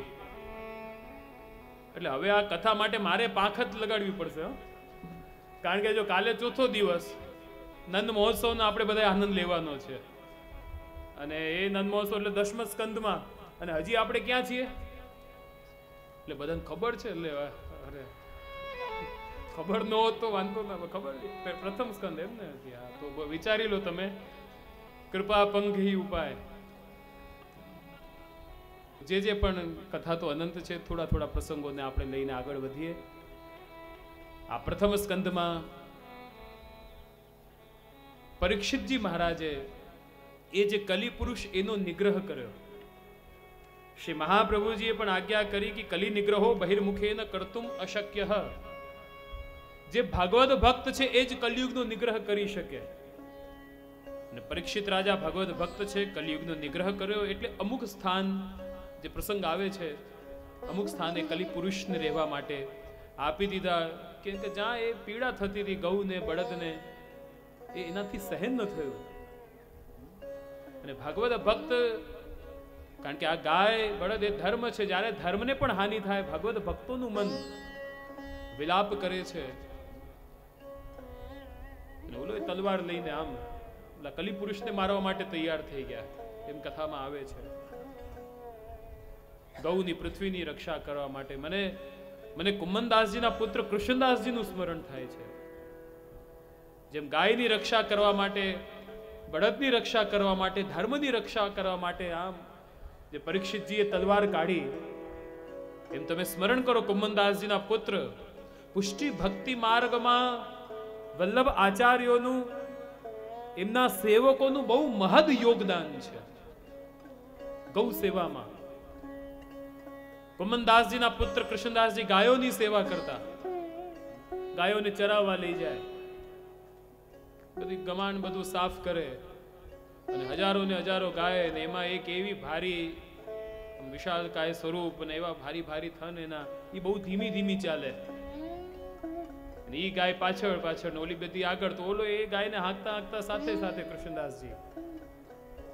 એટલે હવે આ કથા માટે મારે પાંખ જ લગાડવી પડશે. કારણ કે જો કાલે ચોથો દિવસ નંદ મહોત્સવનો આપણે બધા આનંદ લેવાનો છે. અને એ નંદ મહોત્સવ એટલે દસમ સ્કંદમાં અને હજી આપણે ક્યાં છીએ? એટલે બધાને ખબર છે, એટલે, અરે, ખબર ન હોત તો વાંધો ના ખબર. પ્રથમ સ્કંદ એમ ને? તો વિચારી લો તમે. કૃપા પંખી ઉપાય. જે જે પણ કથા તો અનંત છે, થોડા થોડા પ્રસંગોને આપણે લઈને આગળ વધીએ. આ પ્રથમ સ્કંદમાં પરીક્ષિતજી મહારાજે એ જે કલી પુરુષ એનો નિગ્રહ કર્યો. શ્રી મહાપ્રભુજીએ પણ આજ્ઞા કરી કે કલી નિગ્રહો બહિર્મુખે ન કરતું અશક્ય. જે ભાગવત ભક્ત છે, એ જ કલયુગનો નિગ્રહ કરી શકે. અને પરીક્ષિત રાજા ભગવત ભક્ત છે, કલિયુગનો નિગ્રહ કર્યો એટલે અમુક સ્થાન જે પ્રસંગ આવે છે, અમુક સ્થાને કલી પુરુષને રહેવા માટે આપી દીધા કેમ કે જ્યાં એ પીડા થતી હતી ગૌને, બળદને, એ એનાથી સહેન ન થયું. અને ભાગવત ભક્ત, કારણ કે આ ગાય, બળદ એ ધર્મ છે, જ્યારે ધર્મને પણ હાનિ થાય, ભાગવત ભક્તોનું મન વિલાપ કરે છે. ઓલો તલવાર લઈને આમ ઓલા કલી પુરુષને મારવા માટે તૈયાર થઈ ગયા. એમ કથામાં આવે છે. ગૌની પૃથ્વીની રક્ષા કરવા માટે મને મને કુમનદાસજીના પુત્ર કૃષ્ણદાસજીનું સ્મરણ થાય છે. જેમ ગાયની રક્ષા કરવા માટે, બળદની રક્ષા કરવા માટે, ધર્મની રક્ષા કરવા માટે આમ જે પરીક્ષિતજીએ તલવાર કાઢી, એમ તમે સ્મરણ કરો કુમનદાસજીના પુત્ર પુષ્ટિ ભક્તિ માર્ગમાં વલ્લભ આચાર્યોનું એમના સેવકોનું બહુ મહદ યોગદાન છે. ગૌ સેવામાં. કુમનદાસજીના પુત્ર કૃષ્ણદાસજી ગાયોની સેવા કરતા. ગાયોને ચરાવવા લઈ જાય. બધી ગમાણ બધું સાફ કરે. અને હજારો ને હજારો ગાય ને એમાં એક એવી ભારી વિશાળ કાય સ્વરૂપ અને એવા ભારી ભારી થન એના એ બહુ ધીમી ધીમી ચાલે. અને ઈ ગાય પાછળ પાછળ ઓલી બધી આગળ તો ઓલો એ ગાયને હાંકતા હાંકતા સાથે સાથે કૃષ્ણદાસજી.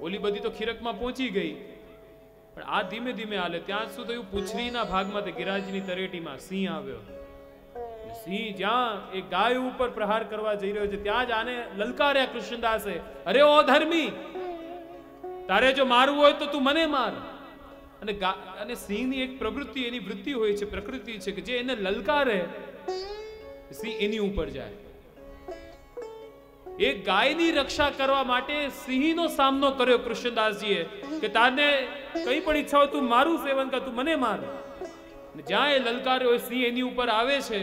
ઓલી બધી તો ખીરકમાં પહોંચી ગઈ. પણ આ ધીમે ધીમે હાલે. ત્યાં શું થયું? પૂછરીના ભાગમાં તે ગિરાજની તરેટીમાં સિંહ આવ્યો. સિંહ જ્યાં એ ગાય ઉપર પ્રહાર કરવા જઈ રહ્યો છે, ત્યાં જ આને લલકાર્યા કૃષ્ણદાસે. અરે ઓ ધર્મી, તારે જો મારવું હોય તો તું મને માર. અને અને સિંહની એક પ્રવૃત્તિ, એની વૃત્તિ હોય છે, પ્રકૃતિ છે કે જે એને લલકારે. સિંહ એની ઉપર જાય. એ ગાયની રક્ષા કરવા માટે સિંહનો સામનો કર્યો કૃષ્ણદાસજીએ કે તારને કઈ પણ ઈચ્છા હોય તું મારું સેવન કર, તું મને માર. જ્યાં એ લલકાર્યો સિંહ એની ઉપર આવે છે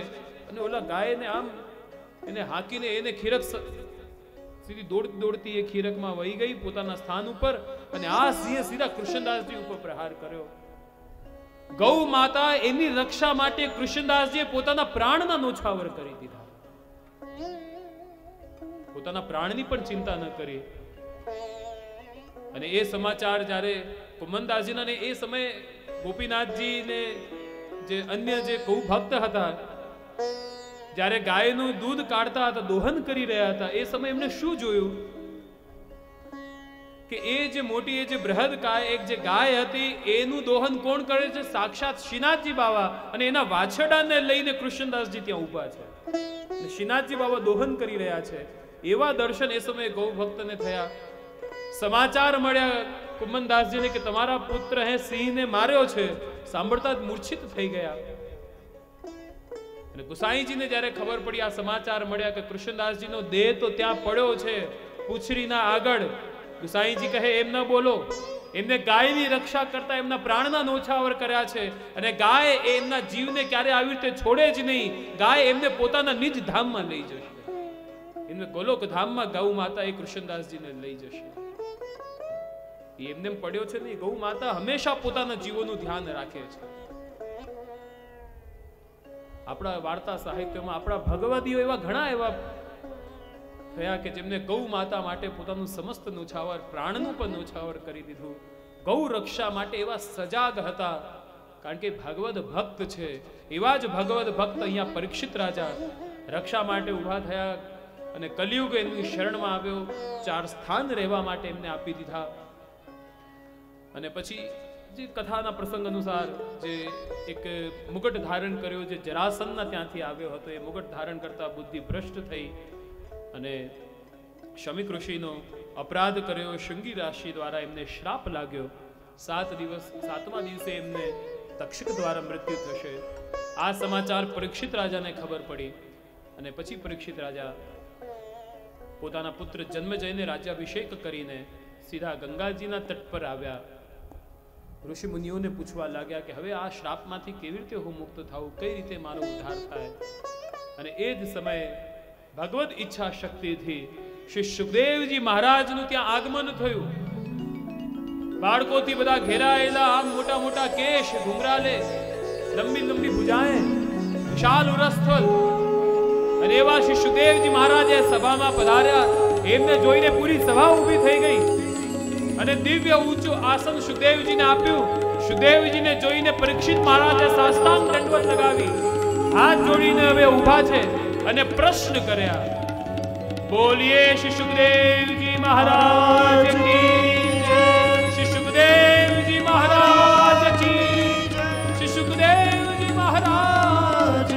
અને ઓલા ગાયને આમ એને હાંકીને એને ખીરક સીધી દોડતી દોડતી એ ખીરકમાં વહી ગઈ પોતાના સ્થાન ઉપર અને આ સિંહે સીધા કૃષ્ણદાસજી ઉપર પ્રહાર કર્યો. ગૌ માતા એની રક્ષા માટે કૃષ્ણદાસજીએ પોતાના પ્રાણના નોછાવર કરી દીધા. પોતાના પ્રાણની પણ ચિંતા ન કરી. અને એ સમાચાર જ્યારે કુમનદાસજીના ને એ સમયે ગોપીનાથજીને જે અન્ય જે ગૌ ભક્ત હતા, જ્યારે ગાયનું દૂધ કાઢતા હતા, દોહન કરી રહ્યા હતા, એ સમયે એમને શું જોયું? કે એ જે મોટી, એ જે બૃહદ કાય એક જે ગાય હતી, એનું દોહન કોણ કરે છે? સાક્ષાત શ્રીનાથજી બાવા. અને એના વાછડાને લઈને કૃષ્ણદાસજી ત્યાં ઊભા છે. શ્રીનાથજી બાવા દોહન કરી રહ્યા છે. એવા દર્શન એ સમયે ગૌ ભક્તને થયા. સમાચાર મળ્યા કુમનદાસજીને કે તમારા પુત્ર હે, સિંહને માર્યો છે. સાંભળતા જ મૂર્છિત થઈ ગયા. અને ગુસાઈજીને જ્યારે ખબર પડી, આ સમાચાર મળ્યા કે કૃષ્ણદાસજીનો દેહ તો ત્યાં પડ્યો છે. પૂછરીના આગળ ગુસાઈજી કહે, એમ ન બોલો. એમને ગાયની રક્ષા કરતા એમના પ્રાણના નોછાવર કર્યા છે અને ગાય એ એમના જીવને ક્યારે આવી રીતે છોડે જ નહીં. ગાય એમને પોતાના નિજ ધામમાં લઈ જશે. એમને ગોલોક ધામમાં ગૌ માતા એ કૃષ્ણદાસજીને લઈ જશે. એમને પડ્યો છે ને ગૌ માતા હંમેશા પોતાના જીવોનું ધ્યાન રાખે છે. આપણા વાર્તા સાહિત્યમાં આપણા ભગવદીઓ એવા ઘણા એવા થયા કે જેમને ગૌ માતા માટે પોતાનું સમસ્ત નુછાવર, પ્રાણનું પણ નુછાવર કરી દીધું. ગૌ રક્ષા માટે એવા સજાગ હતા. કારણ કે ભગવદ ભક્ત છે. એવા જ ભગવદ ભક્ત અહીંયા પરીક્ષિત રાજા. રક્ષા માટે ઊભા થયા અને કલિયુગ એમની શરણમાં આવ્યો. ચાર સ્થાન રહેવા માટે એમને આપી દીધા. અને પછી જે કથાના પ્રસંગ અનુસાર જે એક મુગટ ધારણ કર્યો, જે જરાસનના ત્યાંથી આવ્યો હતો, એ મુગટ ધારણ કરતા બુદ્ધિ ભ્રષ્ટ થઈ. અને શમિક ઋષિનો અપરાધ કર્યો, શૃંગી રાશિ દ્વારા એમને શ્રાપ લાગ્યો. સાત દિવસ, સાતમા દિવસે એમને તક્ષક દ્વારા મૃત્યુ થશે. આ સમાચાર પરીક્ષિત રાજાને ખબર પડી અને પછી પરીક્ષિત રાજા પોતાના પુત્ર જન્મ જઈને રાજ્યાભિષેક કરીને સીધા ગંગાજીના તટ પર આવ્યા. ઋષિ મુનિઓને પૂછવા લાગ્યા કે, હવે આ શ્રાપમાંથી કેવી રીતે હું મુક્ત થાઉં? કઈ રીતે મારો ઉદ્ધાર થાય? અને એ જ સમયે ભગવદ ઈચ્છા શક્તિથી શ્રી સુખદેવજી મહારાજનું ત્યાં આગમન થયું. બાળકોથી બધા ઘેરાયેલા, આમ મોટા મોટા કેશ ઘુંઘરાલે, લંબી લંબી ભુજાએ વિશાલ ઉરસ્થલ. અને એવા શ્રી સુખદેવજી મહારાજે સભામાં પધાર્યા. એમને જોઈને પૂરી સભા ઊભી થઈ ગઈ. અને દિવ્ય ઊંચું આસન સુખદેવજીને આપ્યું. સુખદેવજીને જોઈને પરીક્ષિત મહારાજે સાષ્ટાંગ દંડવત લગાવી. હાથ જોડીને હવે ઊભા છે. અને પ્રશ્ન કર્યા, બોલીએ શ્રી સુખદેવજી મહારાજ શ્રી સુખદેવજી મહારાજ શ્રી સુખદેવજી મહારાજ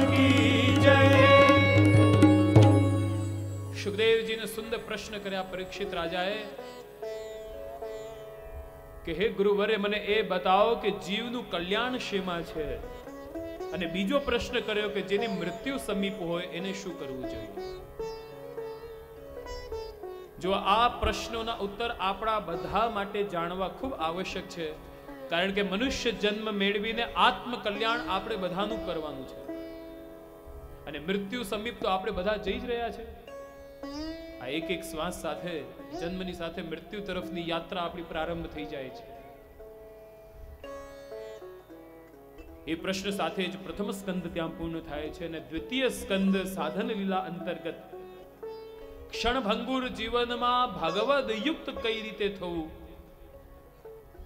સુખદેવજીને સુંદર પ્રશ્ન કર્યા પરીક્ષિત રાજાએ, કે હે ગુરુવરે, મને એ બતાવો કે જીવનું કલ્યાણ શેમાં છે? અને બીજો પ્રશ્ન કર્યો કે જેની મૃત્યુ સમીપ હોય એને શું કરવું જોઈએ? જો આ પ્રશ્નોના ઉત્તર આપણા બધા માટે જાણવા ખૂબ આવશ્યક છે, કારણ કે મનુષ્ય જન્મ મેળવીને આત્મ કલ્યાણ આપણે બધાનું કરવાનું છે. અને મૃત્યુ સમીપ તો આપણે બધા જઈ જ રહ્યા છે. આ એક એક શ્વાસ સાથે, જન્મની સાથે મૃત્યુ તરફની યાત્રા આપણી પ્રારંભ થઈ જાય છે. એ પ્રશ્ન સાથે જ પ્રથમ સ્કંદ ત્યાં પૂર્ણ થાય છે અને દ્વિતીય સ્કંદ સાધન લીલા અંતર્ગત ક્ષણભંગુર જીવનમાં ભાગવદ યુક્ત કઈ રીતે થવું?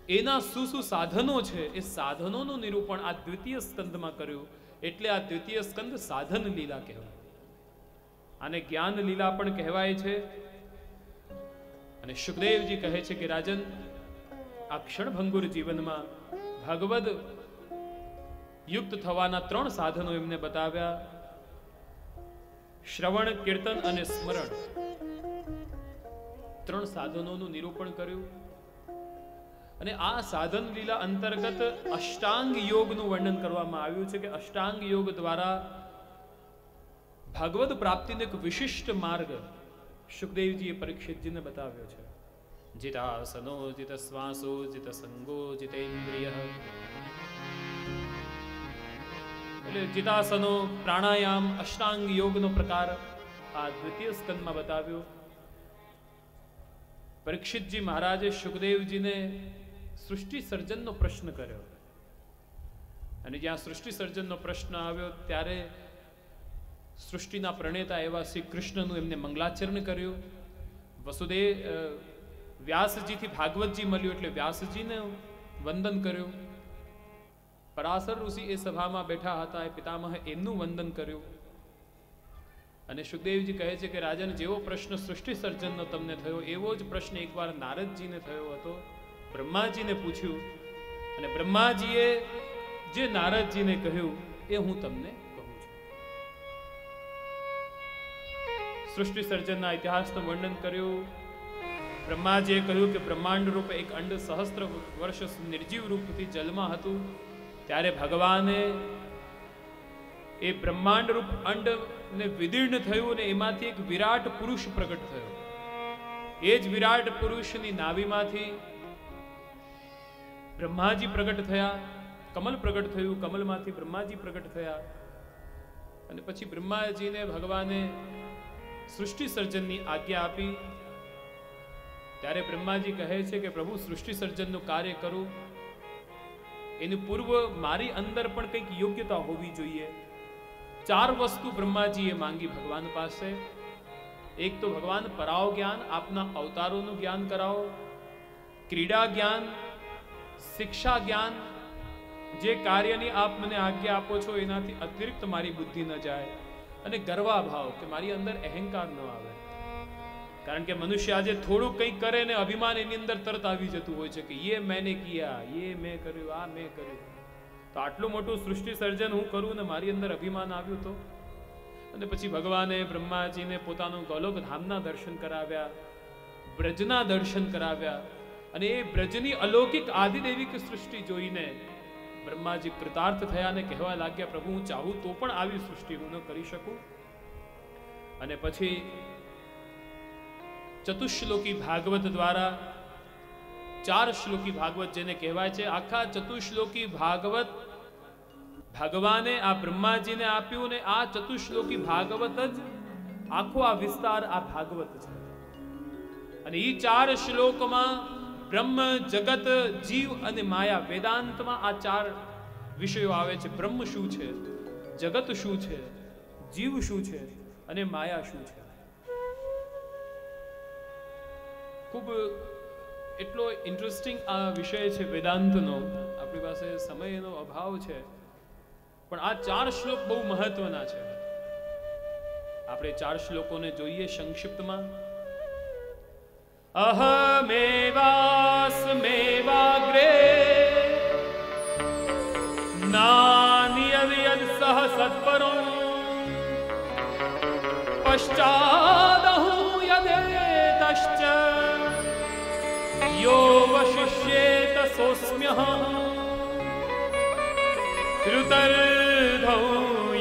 એના શું શું સાધનો છે? એ સાધનોનું નિરૂપણ આ દ્વિતીય સ્કંદમાં કર્યું. એટલે આ દ્વિતીય સ્કંદ સાધન લીલા કહેવાય. આને જ્ઞાન લીલા પણ કહેવાય છે. અને સુખદેવજી કહે છે કે રાજન, આ ક્ષણભંગુર જીવનમાં ભગવદ યુક્ત થવાના ત્રણ સાધનો એમને બતાવ્યા. શ્રવણ, કીર્તન અને સ્મરણ. ત્રણ સાધનોનું નિરૂપણ કર્યું. અને આ સાધન લીલા અંતર્ગત અષ્ટાંગ યોગનું વર્ણન કરવામાં આવ્યું છે કે અષ્ટાંગ યોગ દ્વારા ભાગવત પ્રાપ્તિનો એક વિશિષ્ટ માર્ગ સુખદેવજીએ પરીક્ષિતજીને બતાવ્યો છે. જીતાસનો જીત શ્વાસો જીત સંગો જીતેન્દ્રિય. એટલે જીતાસનો પ્રાણાયામ, અષ્ટાંગ યોગનો પ્રકાર આ દ્વિતીય સ્કંદમાં બતાવ્યો. પરીક્ષિતજી મહારાજે સુખદેવજીને સૃષ્ટિ સર્જનનો પ્રશ્ન કર્યો. અને જ્યાં સૃષ્ટિ સર્જનનો પ્રશ્ન આવ્યો, ત્યારે સૃષ્ટિના પ્રણેતા એવા શ્રી કૃષ્ણનું એમને મંગલાચરણ કર્યું. વસુદેવ વ્યાસજીથી ભાગવતજી મળ્યું એટલે વ્યાસજીને વંદન કર્યું. પરાશર ઋષિ એ સભામાં બેઠા હતા, એ પિતામહ એમનું વંદન કર્યું. અને સુખદેવજી કહે છે કે, રાજન, જેવો પ્રશ્ન સૃષ્ટિ સર્જનનો તમને થયો, એવો જ પ્રશ્ન એકવાર નારદજીને થયો હતો. બ્રહ્માજીને પૂછ્યું, અને બ્રહ્માજીએ જે નારદજીને કહ્યું, એ હું તમને કહું છું. સૃષ્ટિ સર્જનના ઇતિહાસનું વર્ણન કર્યું. બ્રહ્માજીએ કહ્યું કે બ્રહ્માંડ રૂપે એક અંડ સહસ્ત્ર વર્ષ નિર્જીવ રૂપથી જલમાં હતું. ત્યારે ભગવાને એ બ્રહ્માંડ રૂપ અંડ ને વિદીર્ણ થયું ને એમાંથી એક વિરાટ પુરુષ પ્રગટ થયો. એ જ વિરાટ પુરુષની નાવીમાંથી બ્રહ્માજી પ્રગટ થયા, કમલ પ્રગટ થયું, કમલમાંથી બ્રહ્માજી પ્રગટ થયા અને પછી બ્રહ્માજીને ભગવાને સૃષ્ટિ સર્જનની આજ્ઞા આપી. ત્યારે બ્રહ્માજી કહે છે કે, પ્રભુ, સૃષ્ટિ સર્જનનું કાર્ય કરું. એની પૂર્વ મારી અંદર પણ કંઈક યોગ્યતા હોવી જોઈએ. ચાર વસ્તુ બ્રહ્માજીએ માંગી ભગવાન પાસે. એક તો ભગવાન પરાવ જ્ઞાન, આપના અવતારોનું જ્ઞાન કરાવો. ક્રીડા જ્ઞાન, શિક્ષા જ્ઞાન, જે કાર્યની આપ મને આજ્ઞા આપો છો એનાથી અતિરિક્ત મારી બુદ્ધિ ન જાય. અને ગર્વાભાવ કે મારી અંદર અહંકાર ન આવે. કારણ કે મનુષ્ય આજે થોડું કંઈક કરે ને અભિમાન એની અંદર તરત આવી જતું હોય છે કે યે મેને કિયા, યે મેં કર્યું, આ મેં કર્યું. તો આટલું મોટું સૃષ્ટિ સર્જન હું કરું ને મારી અંદર અભિમાન આવ્યું તો? અને પછી ભગવાને, બ્રહ્માજીને પોતાનું ગોલોક ધામના દર્શન કરાવ્યા, બ્રજના દર્શન કરાવ્યા અને એ બ્રજની અલૌકિક આદિદેવિક સૃષ્ટિ જોઈને બ્રહ્માજી કૃતાર્થ થયા ને કહેવા લાગ્યા, પ્રભુ, હું ચાહું તો પણ આવી સૃષ્ટિ હું ન કરી શકું. અને પછી ચતુશ્લોકી ભાગવત દ્વારા ચાર શ્લોકી ભાગવત જેને કહેવાય છે. આખા ચતુશ્લોકી ભાગવત ભગવાને આ બ્રહ્માજીને આપ્યું ને આ ચતુશ્લોકી ભાગવત જ આખો આ વિસ્તાર આ ભાગવત છે. અને એ ચાર શ્લોકમાં બ્રહ્મ, જગત, જીવ અને માયા વેદાંતમાં આ ચાર વિષયો આવે છે. બ્રહ્મ શું છે? જગત શું છે? જીવ શું છે? અને માયા શું છે? ખૂબ એટલો ઇન્ટરેસ્ટિંગ આ વિષય છે વેદાંતનો. આપણી પાસે સમયનો અભાવ છે, પણ આ ચાર શ્લોક બહુ મહત્વના છે. આપણે ચાર શ્લોકોને જોઈએ સંક્ષિપ્તમાં. અહમેવાસ્મેવાગ્રે નાનિયદ સહ સત્પરો પશ્ચાદહું यो वशिष्येत सोऽस्म्यहम् ऋतर्धौ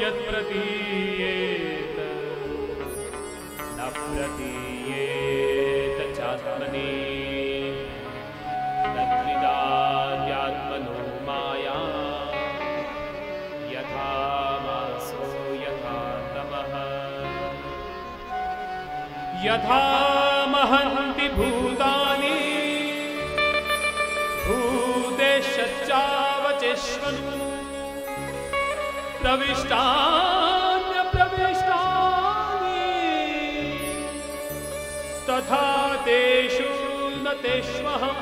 यत्प्रतीयेत न प्रतीयेत चात्मनि तद्विदाद्यात्मनो माया यथा वासो यथा तमः यथा महन्ति प्रविष्टान्यप्रविष्टानि तथा तेषु न तेष्वहम्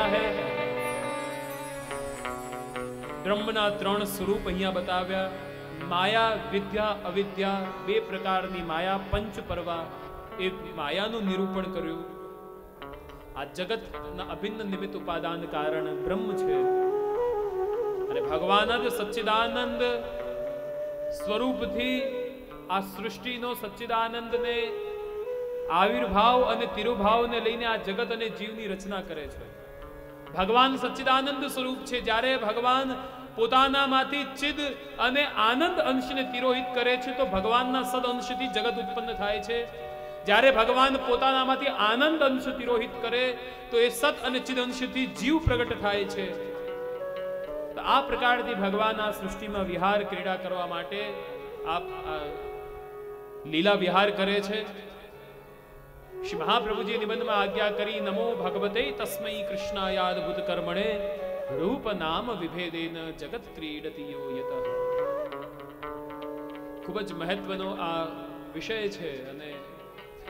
બ્રહ્મ ક્યાં હે બ્રહ્મના ત્રણ સ્વરૂપ અહીંયા બતાવ્યા માયા વિદ્યા અવિદ્યા બે પ્રકારની માયા પંચ પરવા એ માયાનું નિરૂપણ કર્યું। આ જગતના અભિન્ન નિમિત્ત ઉપાદાન કારણ બ્રહ્મ છે। અને ભગવાન જ સચ્ચિદાનંદ સ્વરૂપથી આ સૃષ્ટિનો સચ્ચિદાનંદને આવિર્ભાવ અને તિરુભાવને લઈને આ જગત અને જીવની રચના કરે છે। ભગવાન સચ્ચિદાનંદ સ્વરૂપ છે. જ્યારે ભગવાન પોતાનામાંથી ચિદ અને આનંદ અંશને તિરોહિત કરે છે, તો ભગવાનના સદ અંશથી જગત ઉત્પન્ન થાય છે. જ્યારે ભગવાન પોતાનામાંથી આનંદ અંશ તિરોહિત કરે, તો એ સત અને ચિદ અંશથી જીવ પ્રગટ થાય છે. તો આ પ્રકારથી ભગવાન આ સૃષ્ટિમાં વિહાર ક્રીડા કરવા માટે આ લીલા વિહાર કરે છે. શ્રી મહાપ્રભુજી નિબંધમાં આજ્ઞા કરી, નમો ભગવતે તસ્મૈ કૃષ્ણાયાદભૂત કર્મણે રૂપ નામ વિભેદેન જગત ક્રીડતી ખૂબ જ મહત્વનો આ વિષય છે અને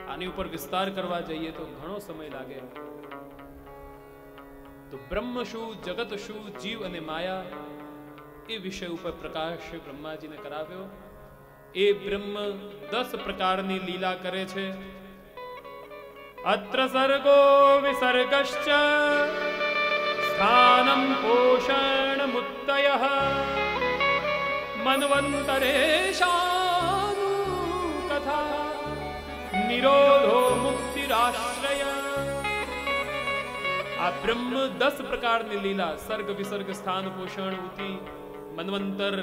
આની ઉપર વિસ્તાર કરવા જઈએ તો ઘણો સમય લાગે. તો બ્રહ્મ શું, જગત શું, જીવ અને માયા, એ વિષય ઉપર પ્રકાશ બ્રહ્માજીને કરાવ્યો. એ બ્રહ્મ દસ પ્રકારની લીલા કરે છે. અત્ર સર્ગો વિસર્ગશ્ચ સ્થાનમ પોષણ મુક્તય મન્વંતરેશાનુ કથા નિરોધો મુક્તિરાશ્રય આ બ્રહ્મ દસ પ્રકારની લીલા સર્ગ વિસર્ગ સ્થાન પોષણ ઉતિ મન્વંતર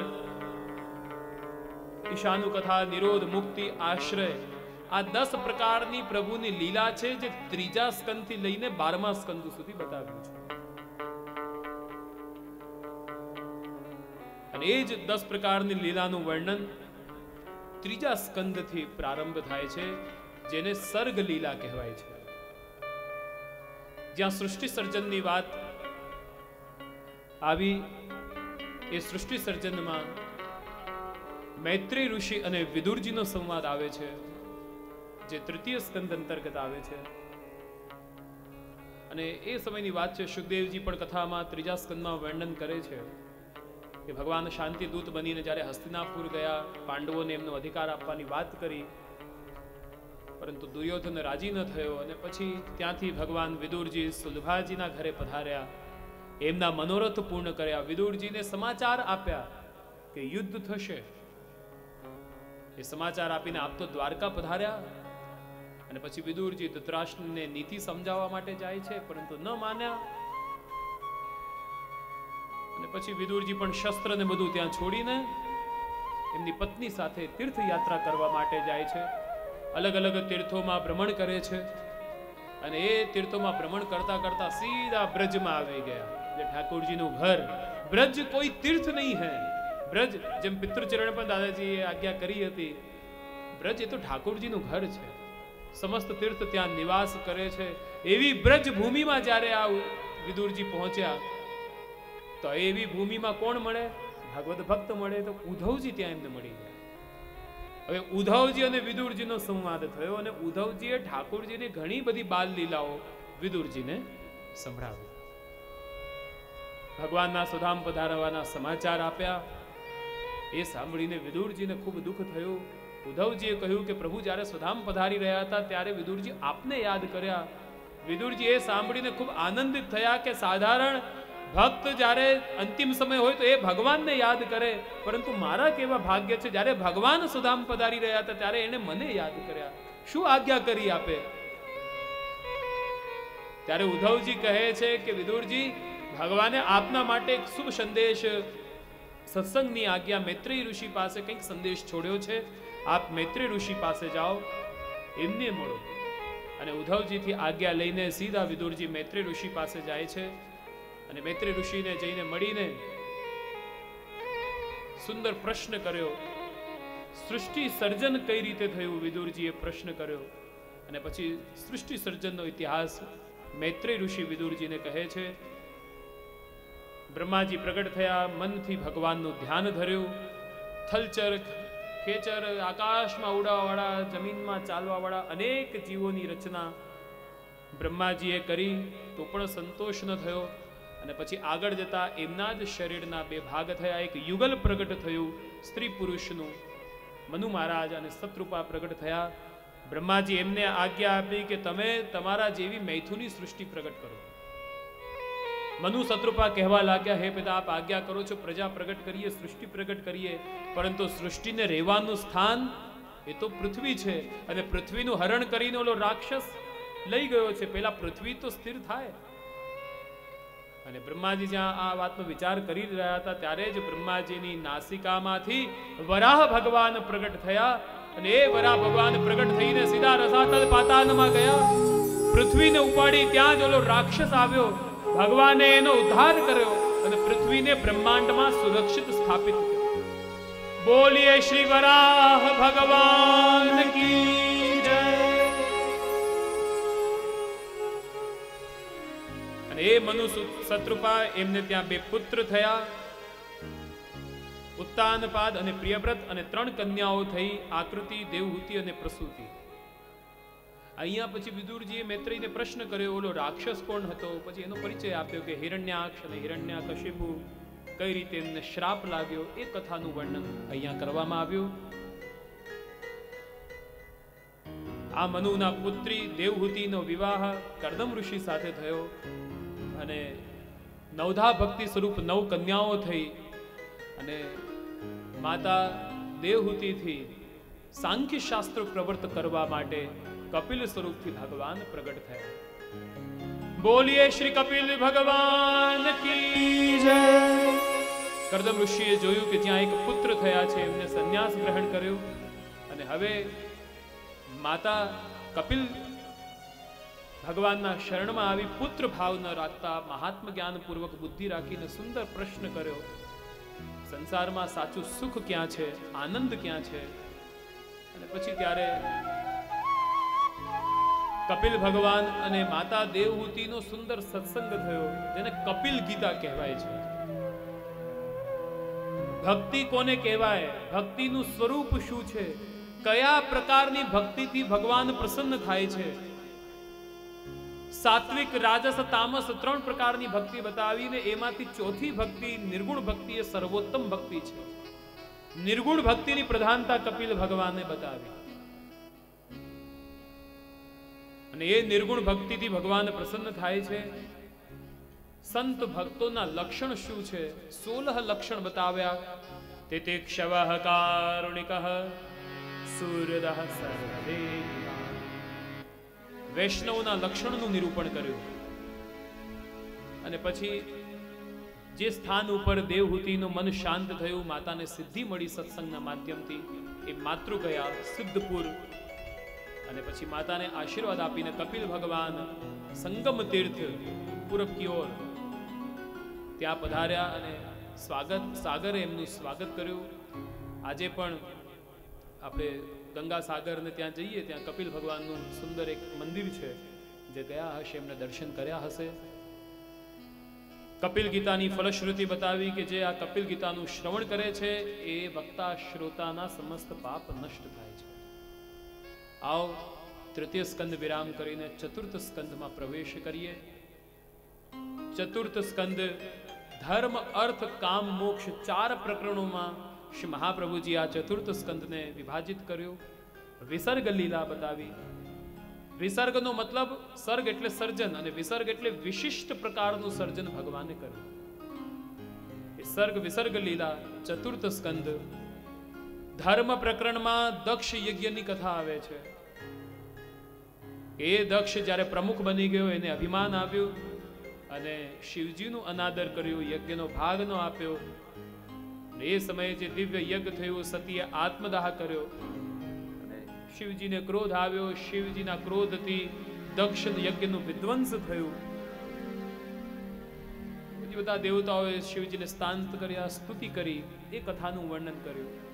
ઈશાનુ કથા નિરોધ મુક્તિ આશ્રય આ દસ પ્રકારની પ્રભુની લીલા છે, જે ત્રીજા સ્કંદથી લઈને બારમા સ્કંદ સુધી બતાવ્યું છે. અને એ જ દસ પ્રકારની લીલાનું વર્ણન ત્રીજા સ્કંદથી પ્રારંભ થાય છે, જેને સર્ગ લીલા કહેવાય છે. જ્યાં સૃષ્ટિ સર્જનની વાત આવી, એ સૃષ્ટિ સર્જનમાં મૈત્રી ઋષિ અને વિદુરજીનો સંવાદ આવે છે. જે તૃતીય સ્કંદ અંતર્ગત આવે છે. અને એ સમયની વાત છે, સુખદેવજી પણ કથામાં ત્રીજા સ્કંદમાં વર્ણન કરે છે કે ભગવાન શાંતિ દૂત બનીને જ્યારે હસ્તિનાપુર ગયા, પાંડવોને એમનો અધિકાર આપવાની વાત કરી, પરંતુ દુર્યોધન રાજી ન થયો અને પછી ત્યાંથી ભગવાન વિદુરજી સુલભાજીના ઘરે પધાર્યા. એમના મનોરથ પૂર્ણ કર્યા. વિદુરજીને સમાચાર આપ્યા કે યુદ્ધ થશે. એ સમાચાર આપીને આપ તો દ્વારકા પધાર્યા? અને પછી વિદુરજી ધૃતરાષ્ટ્રને નીતિ સમજાવવા માટે જાય છે, પરંતુ ન માન્યા. અને પછી વિદુરજી પણ શસ્ત્ર ને બધું ત્યાં છોડીને એમની પત્ની સાથે તીર્થયાત્રા કરવા માટે જાય છે. અલગ અલગ તીર્થોમાં ભ્રમણ કરે છે. અને એ તીર્થોમાં ભ્રમણ કરતા કરતા સીધા બ્રજમાં આવી ગયા. જે ઠાકોરજીનું ઘર. બ્રજ કોઈ તીર્થ નહીં હે. બ્રજ, જેમ પિતૃચરણ પણ દાદાજીએ આજ્ઞા કરી હતી. બ્રજ એ તો ઠાકોરજીનું ઘર છે. સમસ્ત તીર્થ ત્યાં નિવાસ કરે છે. એવી બ્રજ ભૂમિમાં જ્યારે આ વિદુરજી પહોંચ્યા, તો એવી ભૂમિમાં કોણ મળે? ભાગવત ભક્ત મળે તો ઉદ્ધવજી ત્યાં એમને મળી ગયા. હવે ઉદ્ધવજી અને વિદુરજીનો સંવાદ થયો અને ઉદ્ધવજીએ ઠાકોરજીની ઘણી બધી બાલ લીલાઓ વિદુરજીને સંભળાવી. ભગવાનના સુધામ પધારવાના સમાચાર આપ્યા. એ સાંભળીને વિદુરજીને ખૂબ દુઃખ થયું. ઉદ્ધવજીએ કહ્યું કે પ્રભુ, જ્યારે સ્વધામ પધારી રહ્યા હતા, ત્યારે વિદુરજી આપને યાદ કર્યા. વિદુરજી એ સાંભળીને ખૂબ આનંદિત થયા કે સાધારણ ભક્ત જ્યારે અંતિમ સમય હોય તો એ ભગવાનને યાદ કરે. પરંતુ મારા કેવા ભાગ્ય છે, જ્યારે ભગવાન સુધામ પધારી રહ્યા હતા, ત્યારે એને મને યાદ કર્યા. શું આજ્ઞા કરી આપે? ત્યારે ઉદ્ધવજી કહે છે કે, વિદુરજી, ભગવાને આપના માટે એક શુભ સંદેશ, સત્સંગની આજ્ઞા મૈત્રી ઋષિ પાસે કંઈક સંદેશ છોડ્યો છે. આપ મૈત્રી ઋષિ પાસે જાઓ, એમને મળો. અને ઉદ્ધવજીથી આજ્ઞા લઈને સીધા વિદુરજી મૈત્રી ઋષિ પાસે જાય છે. અને મૈત્રી ઋષિને જઈને મળીને સુંદર પ્રશ્ન કર્યો. સૃષ્ટિ સર્જન કઈ રીતે થયું? વિદુરજીએ પ્રશ્ન કર્યો. અને પછી સૃષ્ટિ સર્જનનો ઇતિહાસ મૈત્રી ઋષિ વિદુરજીને કહે છે. બ્રહ્માજી પ્રગટ થયા, મનથી ભગવાનનું ધ્યાન ધર્યું. થલચર ખેચર આકાશમાં ઉડાવવાવાળા જમીનમાં ચાલવાવાળા અનેક જીવોની રચના બ્રહ્માજીએ કરી, તો પણ સંતોષ ન થયો. અને પછી આગળ જતા એમના જ શરીરના બે ભાગ થયા. એક યુગલ પ્રગટ થયું, સ્ત્રી પુરુષનું. મનુ મહારાજ અને સતરૂપા પ્રગટ થયા. બ્રહ્માજી એમને આજ્ઞા આપી કે તમે તમારા જેવી મૈથુની સૃષ્ટિ પ્રગટ કરો. મનુ શત્રુપા કહેવા લાગ્યા, હે પિતા, આપ આજ્ઞા કરો છો, પ્રજા પ્રગટ કરીએ, સૃષ્ટિ પ્રગટ કરીએ, પરંતુ સૃષ્ટિને રહેવાનું સ્થાન એ તો પૃથ્વી છે અને પૃથ્વીનું હરણ કરીને ઓલો રાક્ષસ લઈ ગયો છે. પેલા પૃથ્વી તો સ્થિર થાય. અને બ્રહ્માજી જ્યાં આ વાતનો વિચાર કરી રહ્યા હતા, ત્યારે જ બ્રહ્માજીની નાસિકામાંથી વરાહ ભગવાન પ્રગટ થયા અને એ વરાહ ભગવાન પ્રગટ થઈને સીધા રસાતલ પાતાલમાં ગયા. પૃથ્વીને ઉપાડી ત્યાં જ ઓલો રાક્ષસ આવ્યો. ભગવાને એનો ઉદ્ધાર કર્યો અને પૃથ્વીને બ્રહ્માંડમાં સુરક્ષિત સ્થાપિત કર્યો. બોલીએ શ્રી વરાહ ભગવાન કી અને એ મનુ શત્રુપા એમને ત્યાં બે પુત્ર થયા. ઉત્તાનપાદ અને પ્રિયવ્રત અને ત્રણ કન્યાઓ થઈ, આકૃતિ, દેવહૂતિ અને પ્રસૂતિ. અહીંયા પછી વિદુરજીએ મૈત્રીને પ્રશ્ન કર્યો, ઓલો રાક્ષસ કોણ હતો? પછી એનો પરિચય આપ્યો કે હિરણ્યાક્ષ અને હિરણ્યાકશિપુ કઈ રીતે એમને શ્રાપ લાગ્યો એ કથાનું વર્ણન અહીંયા કરવામાં આવ્યું. આ મનુના પુત્રી દેવહૂતિનો વિવાહ કરદમ ઋષિ સાથે થયો અને નવધા ભક્તિ સ્વરૂપ નવ કન્યાઓ થઈ અને માતા દેવહૂતિથી સાંખ્ય શાસ્ત્ર પ્રવર્ત કરવા માટે કપિલ સ્વરૂપથી ભગવાન પ્રગટ થયા. બોલીએ શ્રી કપિલ ભગવાન કી કરદમ ઋષિએ જોયું કે જ્યાં એક પુત્ર થયા છે, એમને સંન્યાસ ગ્રહણ કર્યો. અને હવે માતા કપિલ ભગવાનના શરણમાં આવી પુત્ર ભાવ ન રાખતા મહાત્મ જ્ઞાનપૂર્વક બુદ્ધિ રાખીને સુંદર પ્રશ્ન કર્યો. સંસારમાં સાચું સુખ ક્યાં છે? આનંદ ક્યાં છે? અને પછી ત્યારે કપિલ ભગવાન અને માતા દેવહૂતિનો સુંદર સત્સંગ થયો, જેને કપિલ ગીતા કહેવાય છે. ભક્તિ કોને કહેવાય? ભક્તિનું સ્વરૂપ શું છે? કયા પ્રકારની ભક્તિથી ભગવાન પ્રસન્ન થાય છે? સાત્વિક, રાજસ, તામસ ત્રણ પ્રકારની ભક્તિ બતાવીને એમાંથી ચોથી ભક્તિ નિર્ગુણ ભક્તિ એ સર્વોત્તમ ભક્તિ છે. નિર્ગુણ ભક્તિની પ્રધાનતા કપિલ ભગવાને બતાવી. અને એ નિર્ગુણ ભક્તિથી ભગવાન પ્રસન્ન થાય છે. સંત ભક્તોના લક્ષણ શું છે? સોલહ લક્ષણ બતાવ્યા. તે તે ક્ષવ કારુણિક સૂર્યદઃ સર્વે વૈષ્ણવના લક્ષણનું નિરૂપણ કર્યું. અને પછી જે સ્થાન ઉપર દેવહૂતિનું મન શાંત થયું, માતાને સિદ્ધિ મળી સત્સંગના માધ્યમથી. એ માતૃ ગયા સિદ્ધપુર અને પછી માતાને આશીર્વાદ આપીને કપિલ ભગવાન સંગમ તીર્થ પૂરબ કી ઓર ત્યાં પધાર્યા અને સ્વાગત, સાગરે એમનું સ્વાગત કર્યું. આજે પણ આપણે ગંગા સાગરને ત્યાં જઈએ, ત્યાં કપિલ ભગવાનનું સુંદર એક મંદિર છે, જે ગયા હશે, એમને દર્શન કર્યા હશે. કપિલ ગીતાની ફલશ્રુતિ બતાવી કે જે આ કપિલ ગીતાનું શ્રવણ કરે છે, એ વક્તા શ્રોતાના સમસ્ત પાપ નષ્ટ થાય છે. આવો, તૃતીય સ્કંદ વિરામ કરીને ચતુર્થ સ્કંદમાં પ્રવેશ કરીએ. ચતુર્થ સ્કંદ, ધર્મ, અર્થ, કામ, મોક્ષ ચાર પ્રકરણોમાં શ્રી મહાપ્રભુજી આ ચતુર્થ સ્કંદને વિભાજિત કર્યો. વિસર્ગ લીલા બતાવી. વિસર્ગનો મતલબ સર્ગ એટલે સર્જન અને વિસર્ગ એટલે વિશિષ્ટ પ્રકારનું સર્જન ભગવાને કર્યું. સર્ગ વિસર્ગ લીલા ચતુર્થ સ્કંદ ધર્મ પ્રકરણમાં દક્ષ યજ્ઞની કથા આવે છે. એ દક્ષ જ્યારે પ્રમુખ બની ગયો, એને અભિમાન આવ્યું અને શિવજીનું અનાદર કર્યું, યજ્ઞનો ભાગ ન આપ્યો એ સમયે જે દિવ્ય યજ્ઞ થયું, સતીએ આત્મદાહ કર્યો. અને શિવજીને ક્રોધ આવ્યો. શિવજીના ક્રોધથી દક્ષ યજ્ઞનું વિધ્વંસ થયું. બધા દેવતાઓએ શિવજીને સ્તાંત કર્યા, સ્તુતિ કરી, એ કથાનું વર્ણન કર્યું.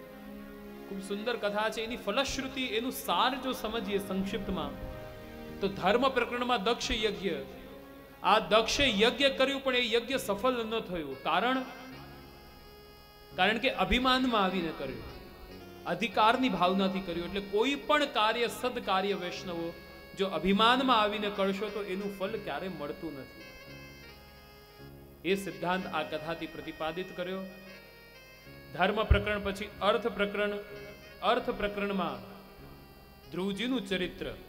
ખૂબ સુંદર કથા છે. એની ફલશ્રુતિ, એનું સાર જો સમજીએ સંક્ષિપ્તમાં, તો ધર્મ પ્રકરણમાં દક્ષ યજ્ઞ. આ દક્ષે યજ્ઞ કર્યું, પણ એ યજ્ઞ સફળ ન થયું. કારણ? કારણ કે અભિમાનમાં આવીને કર્યું. અધિકારની ભાવનાથી કર્યું. એટલે કોઈ પણ કાર્ય, સદકાર્ય વૈષ્ણવો, જો અભિમાનમાં આવીને કરશો, તો એનું ફલ ક્યારે મળતું નથી. એ સિદ્ધાંત આ કથાથી પ્રતિપાદિત કર્યો. ધર્મ પ્રકરણ પછી અર્થ પ્રકરણ અર્થ પ્રકરણમાં ધ્રુવજીનું ચરિત્રનું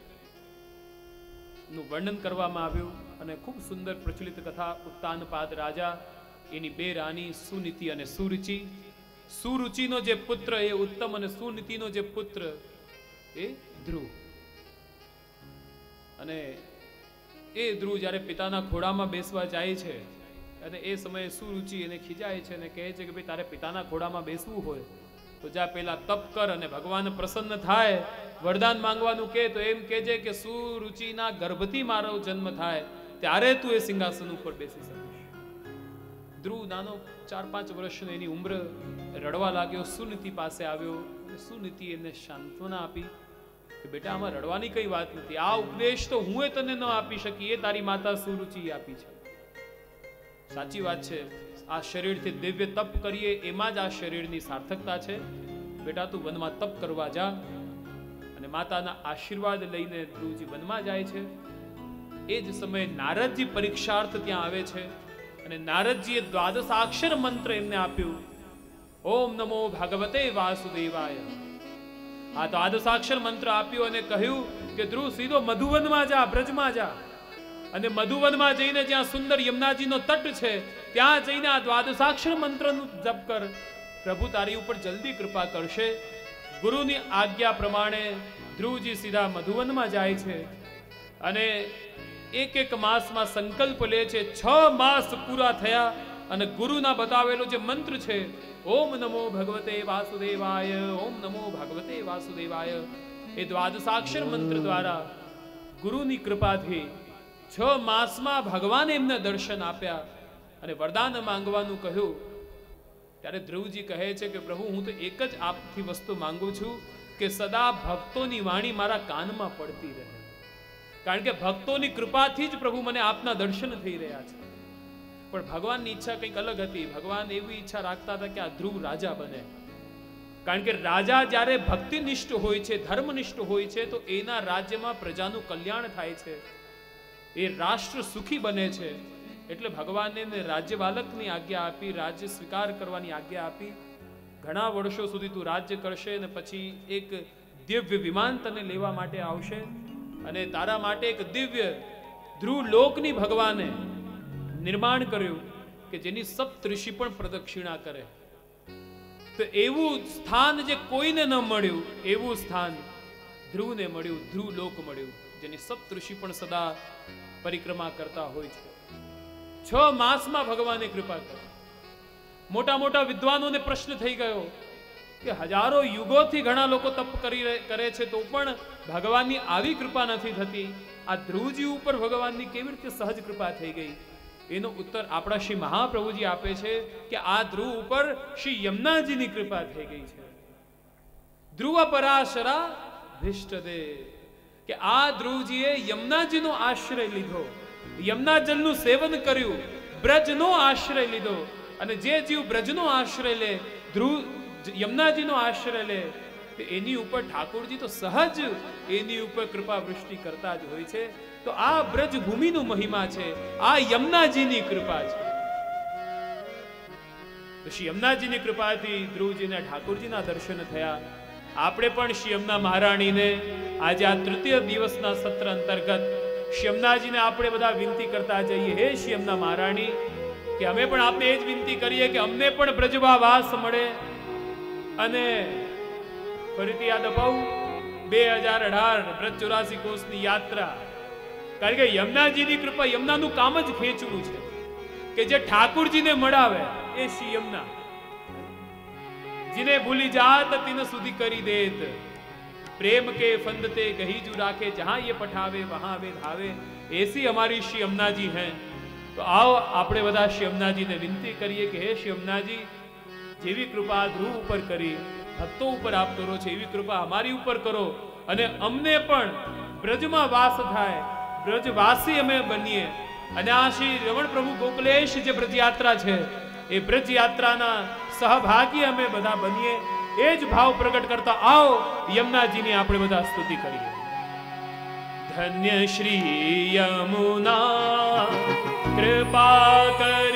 વર્ણન કરવામાં આવ્યું અને ખૂબ સુંદર પ્રચલિત કથા ઉત્તાનપાદ રાજા, એની બે રાણી સુનીતિ અને સુરુચિ. સુરુચિનો જે પુત્ર એ ઉત્તમ અને સુનીતિનો જે પુત્ર એ ધ્રુવ. અને એ ધ્રુવ જ્યારે પિતાના ઘોડામાં બેસવા જાય છે, અને એ સમયે સુરુચિ એને ખીજાય છે અને કહે છે કે ભાઈ તારે પિતાના ઘોડામાં બેસવું હોય. તો જા પેલા તપ કર અને ભગવાન પ્રસન્ન થાય. વરદાન માંગવાનું કે તો એમ કહેજે કે સુરુચિના ગર્ભથી મારો જન્મ થાય. ત્યારે તું એ સિંહાસન ઉપર બેસી શકીશ. ધ્રુવ નાનો ચાર પાંચ વર્ષનો એની ઉંમર રડવા લાગ્યો, સુનીતિ પાસે આવ્યો સુનીતિ એને સાંત્વના આપી કે બેટા, આમાં રડવાની કઈ વાત નથી. આ ઉપદેશ તો હું તને ન આપી શકી, એ તારી માતા સુરુચિ આપી છે. સાચી વાત છે. આ શરીરથી દિવ્ય તપ કરીએ, એમાં જ આ શરીરની સાર્થકતા છે. બેટા, તું વનમાં તપ કરવા જા અને માતાના આશીર્વાદ લઈને ધ્રુવજી વનમાં જાય છે. એ જ સમયે નારદજી પરીક્ષાર્થ ત્યાં આવે છે અને નારદજીએ દ્વાદશાક્ષર મંત્ર એમને આપ્યું. ઓમ નમો ભાગવતે વાસુદેવાય. આ દ્વાદશાક્ષર મંત્ર આપ્યું અને કહ્યું કે ધ્રુવ સીધો મધુવનમાં જા, બ્રજમાં જા. અને મધુવનમાં જઈને જ્યાં સુંદર યમુનાજીનો તટ છે, ત્યાં જઈને આ દ્વાદશાક્ષર મંત્રનું જપ કર. પ્રભુ તારી ઉપર જલ્દી કૃપા કરશે. ગુરુની આજ્ઞા પ્રમાણે ધ્રુવજી સીધા મધુવનમાં જાય છે અને એક એક માસમાં સંકલ્પ લે છે. છ માસ પૂરા થયા અને ગુરુના બતાવેલો જે મંત્ર છે, ઓમ નમો ભગવતે વાસુદેવાય, ઓમ નમો ભગવતે વાસુદેવાય. એ દ્વાદશાક્ષર મંત્ર દ્વારા ગુરુની કૃપાથી છ માસમાં ભગવાન એમને દર્શન આપ્યા અને વરદાન માંગવાનું કહ્યું. ત્યારે ધ્રુવજી કહે છે કે, પ્રભુ, હું તો એક જ આપથી વસ્તુ માંગુ છું કે સદા ભક્તોની વાણી મારા કાનમાં પડતી રહે. કારણ કે ભક્તોની કૃપાથી જ પ્રભુ મને આપના દર્શન થઈ રહ્યા છે. પણ ભગવાનની ઈચ્છા કંઈક અલગ હતી. ભગવાન એવી ઈચ્છા રાખતા હતા કે આ ધ્રુવ રાજા બને. કારણ કે રાજા જ્યારે ભક્તિનિષ્ઠ હોય છે, ધર્મનિષ્ઠ હોય છે, તો એના રાજ્યમાં પ્રજાનું કલ્યાણ થાય છે. એ રાષ્ટ્ર સુખી બને છે. એટલે ભગવાને રાજ્ય રાજ્યવાલકની આજ્ઞા આપી, રાજ્ય સ્વીકાર કરવાની આજ્ઞા આપી. ઘણા વર્ષો સુધી તું રાજ્ય કરશે અને પછી એક દિવ્ય વિમાન તને લેવા માટે આવશે અને તારા માટે એક દિવ્ય ધ્રુવ લોકની ભગવાને નિર્માણ કર્યું કે જેની સપ્તઋષિ પણ પ્રદક્ષિણા કરે. તો એવું સ્થાન જે કોઈને ન મળ્યું, એવું સ્થાન ધ્રુવને મળ્યું ધ્રુવ લોક મળ્યું, જેની સપ્તઋષિ પણ સદા પરિક્રમા કરતા હોય છે. છ માસમાં ભગવાને કૃપા કરી. મોટા મોટા વિદ્વાનોને પ્રશ્ન થઈ ગયો કે હજારો યુગોથી ઘણા લોકો તપ કરી કરે છે તો પણ ભગવાનની આવી કૃપા નથી થતી. આ ધ્રુવજી ઉપર ભગવાનની કેવી રીતે સહજ કૃપા થઈ ગઈ? એનો ઉત્તર આપણા શ્રી મહાપ્રભુજી આપે છે કે આ ધ્રુવ ઉપર શ્રી યમુનાજીની કૃપા થઈ ગઈ છે. ધ્રુવ પરાશરા ભિષ્ટદે કે આ ધ્રુવજીએ યમુનાજીનો આશ્રય લીધો. યમુનાજલનું સેવન કર્યું, બ્રજનો આશ્રય લીધો. અને જે જીવ બ્રજનો આશ્રય લે, ધ્રુવ, યમુનાજીનો આશ્રય લે એની ઉપર ઠાકોરજી તો સહજ એની ઉપર કૃપા વૃષ્ટિ કરતા જ હોય છે. તો આ બ્રજ ભૂમિનું મહિમા છે, આ યમુનાજીની કૃપા છે. શ્રી યમુનાજીની કૃપાથી ધ્રુવજીને ઠાકોરજીના દર્શન થયા. આપણે પણ શ્રી મહારાણીને આજે આ તૃતીય દિવસના સત્ર અંતર્ગત શ્રી આપણે બધા વિનંતી કરતા જઈએ. હે શ્રી મહારાણી, કે અમે પણ આપને એ જ વિનંતી કરીએ કે અમને પણ બ્રજવા વાસ મળે. અને ફરીથી યાદ અપાવું, બે હજાર અઢાર બ્રજ ચોરાસી કોષની યાત્રા. કારણ કે યમુનાજીની કૃપા યમુનાનું કામ જ ખેંચવું છે. કે જે ઠાકુરજીને મળાવે એ શ્રી યમુના जिन्हें भूली जात तिन सुधि करी देत प्रेम के फंदते गहीजू राखे जहां ये पठावे वहां वे धावे ऐसी हमारी श्री यमुनाजी हैं તો આવો આપણે બધા શ્રી યમુનાજીને વિનંતી કરીએ કે હે શ્રી યમુનાજી જેવી કૃપા ધ્રુવ ઉપર કરી ભક્તો ઉપર આપ કરો છો એવી કૃપા અમારી ઉપર કરો અને અમને પણ બ્રજમાં વાસ થાય બ્રજવાસી અમે બનીએ અને આ શ્રી રમણ પ્રભુ ગોકલેશ જે બ્રજયાત્રા છે એ બ્રજ યાત્રાના સહભાગી અમે બધા બનીએ, એ જ ભાવ પ્રગટ કરતા આવો, યમુનાજીની આપણે બધા સ્તુતિ કરીએ. ધન્ય શ્રી યમુના, કૃપા કરી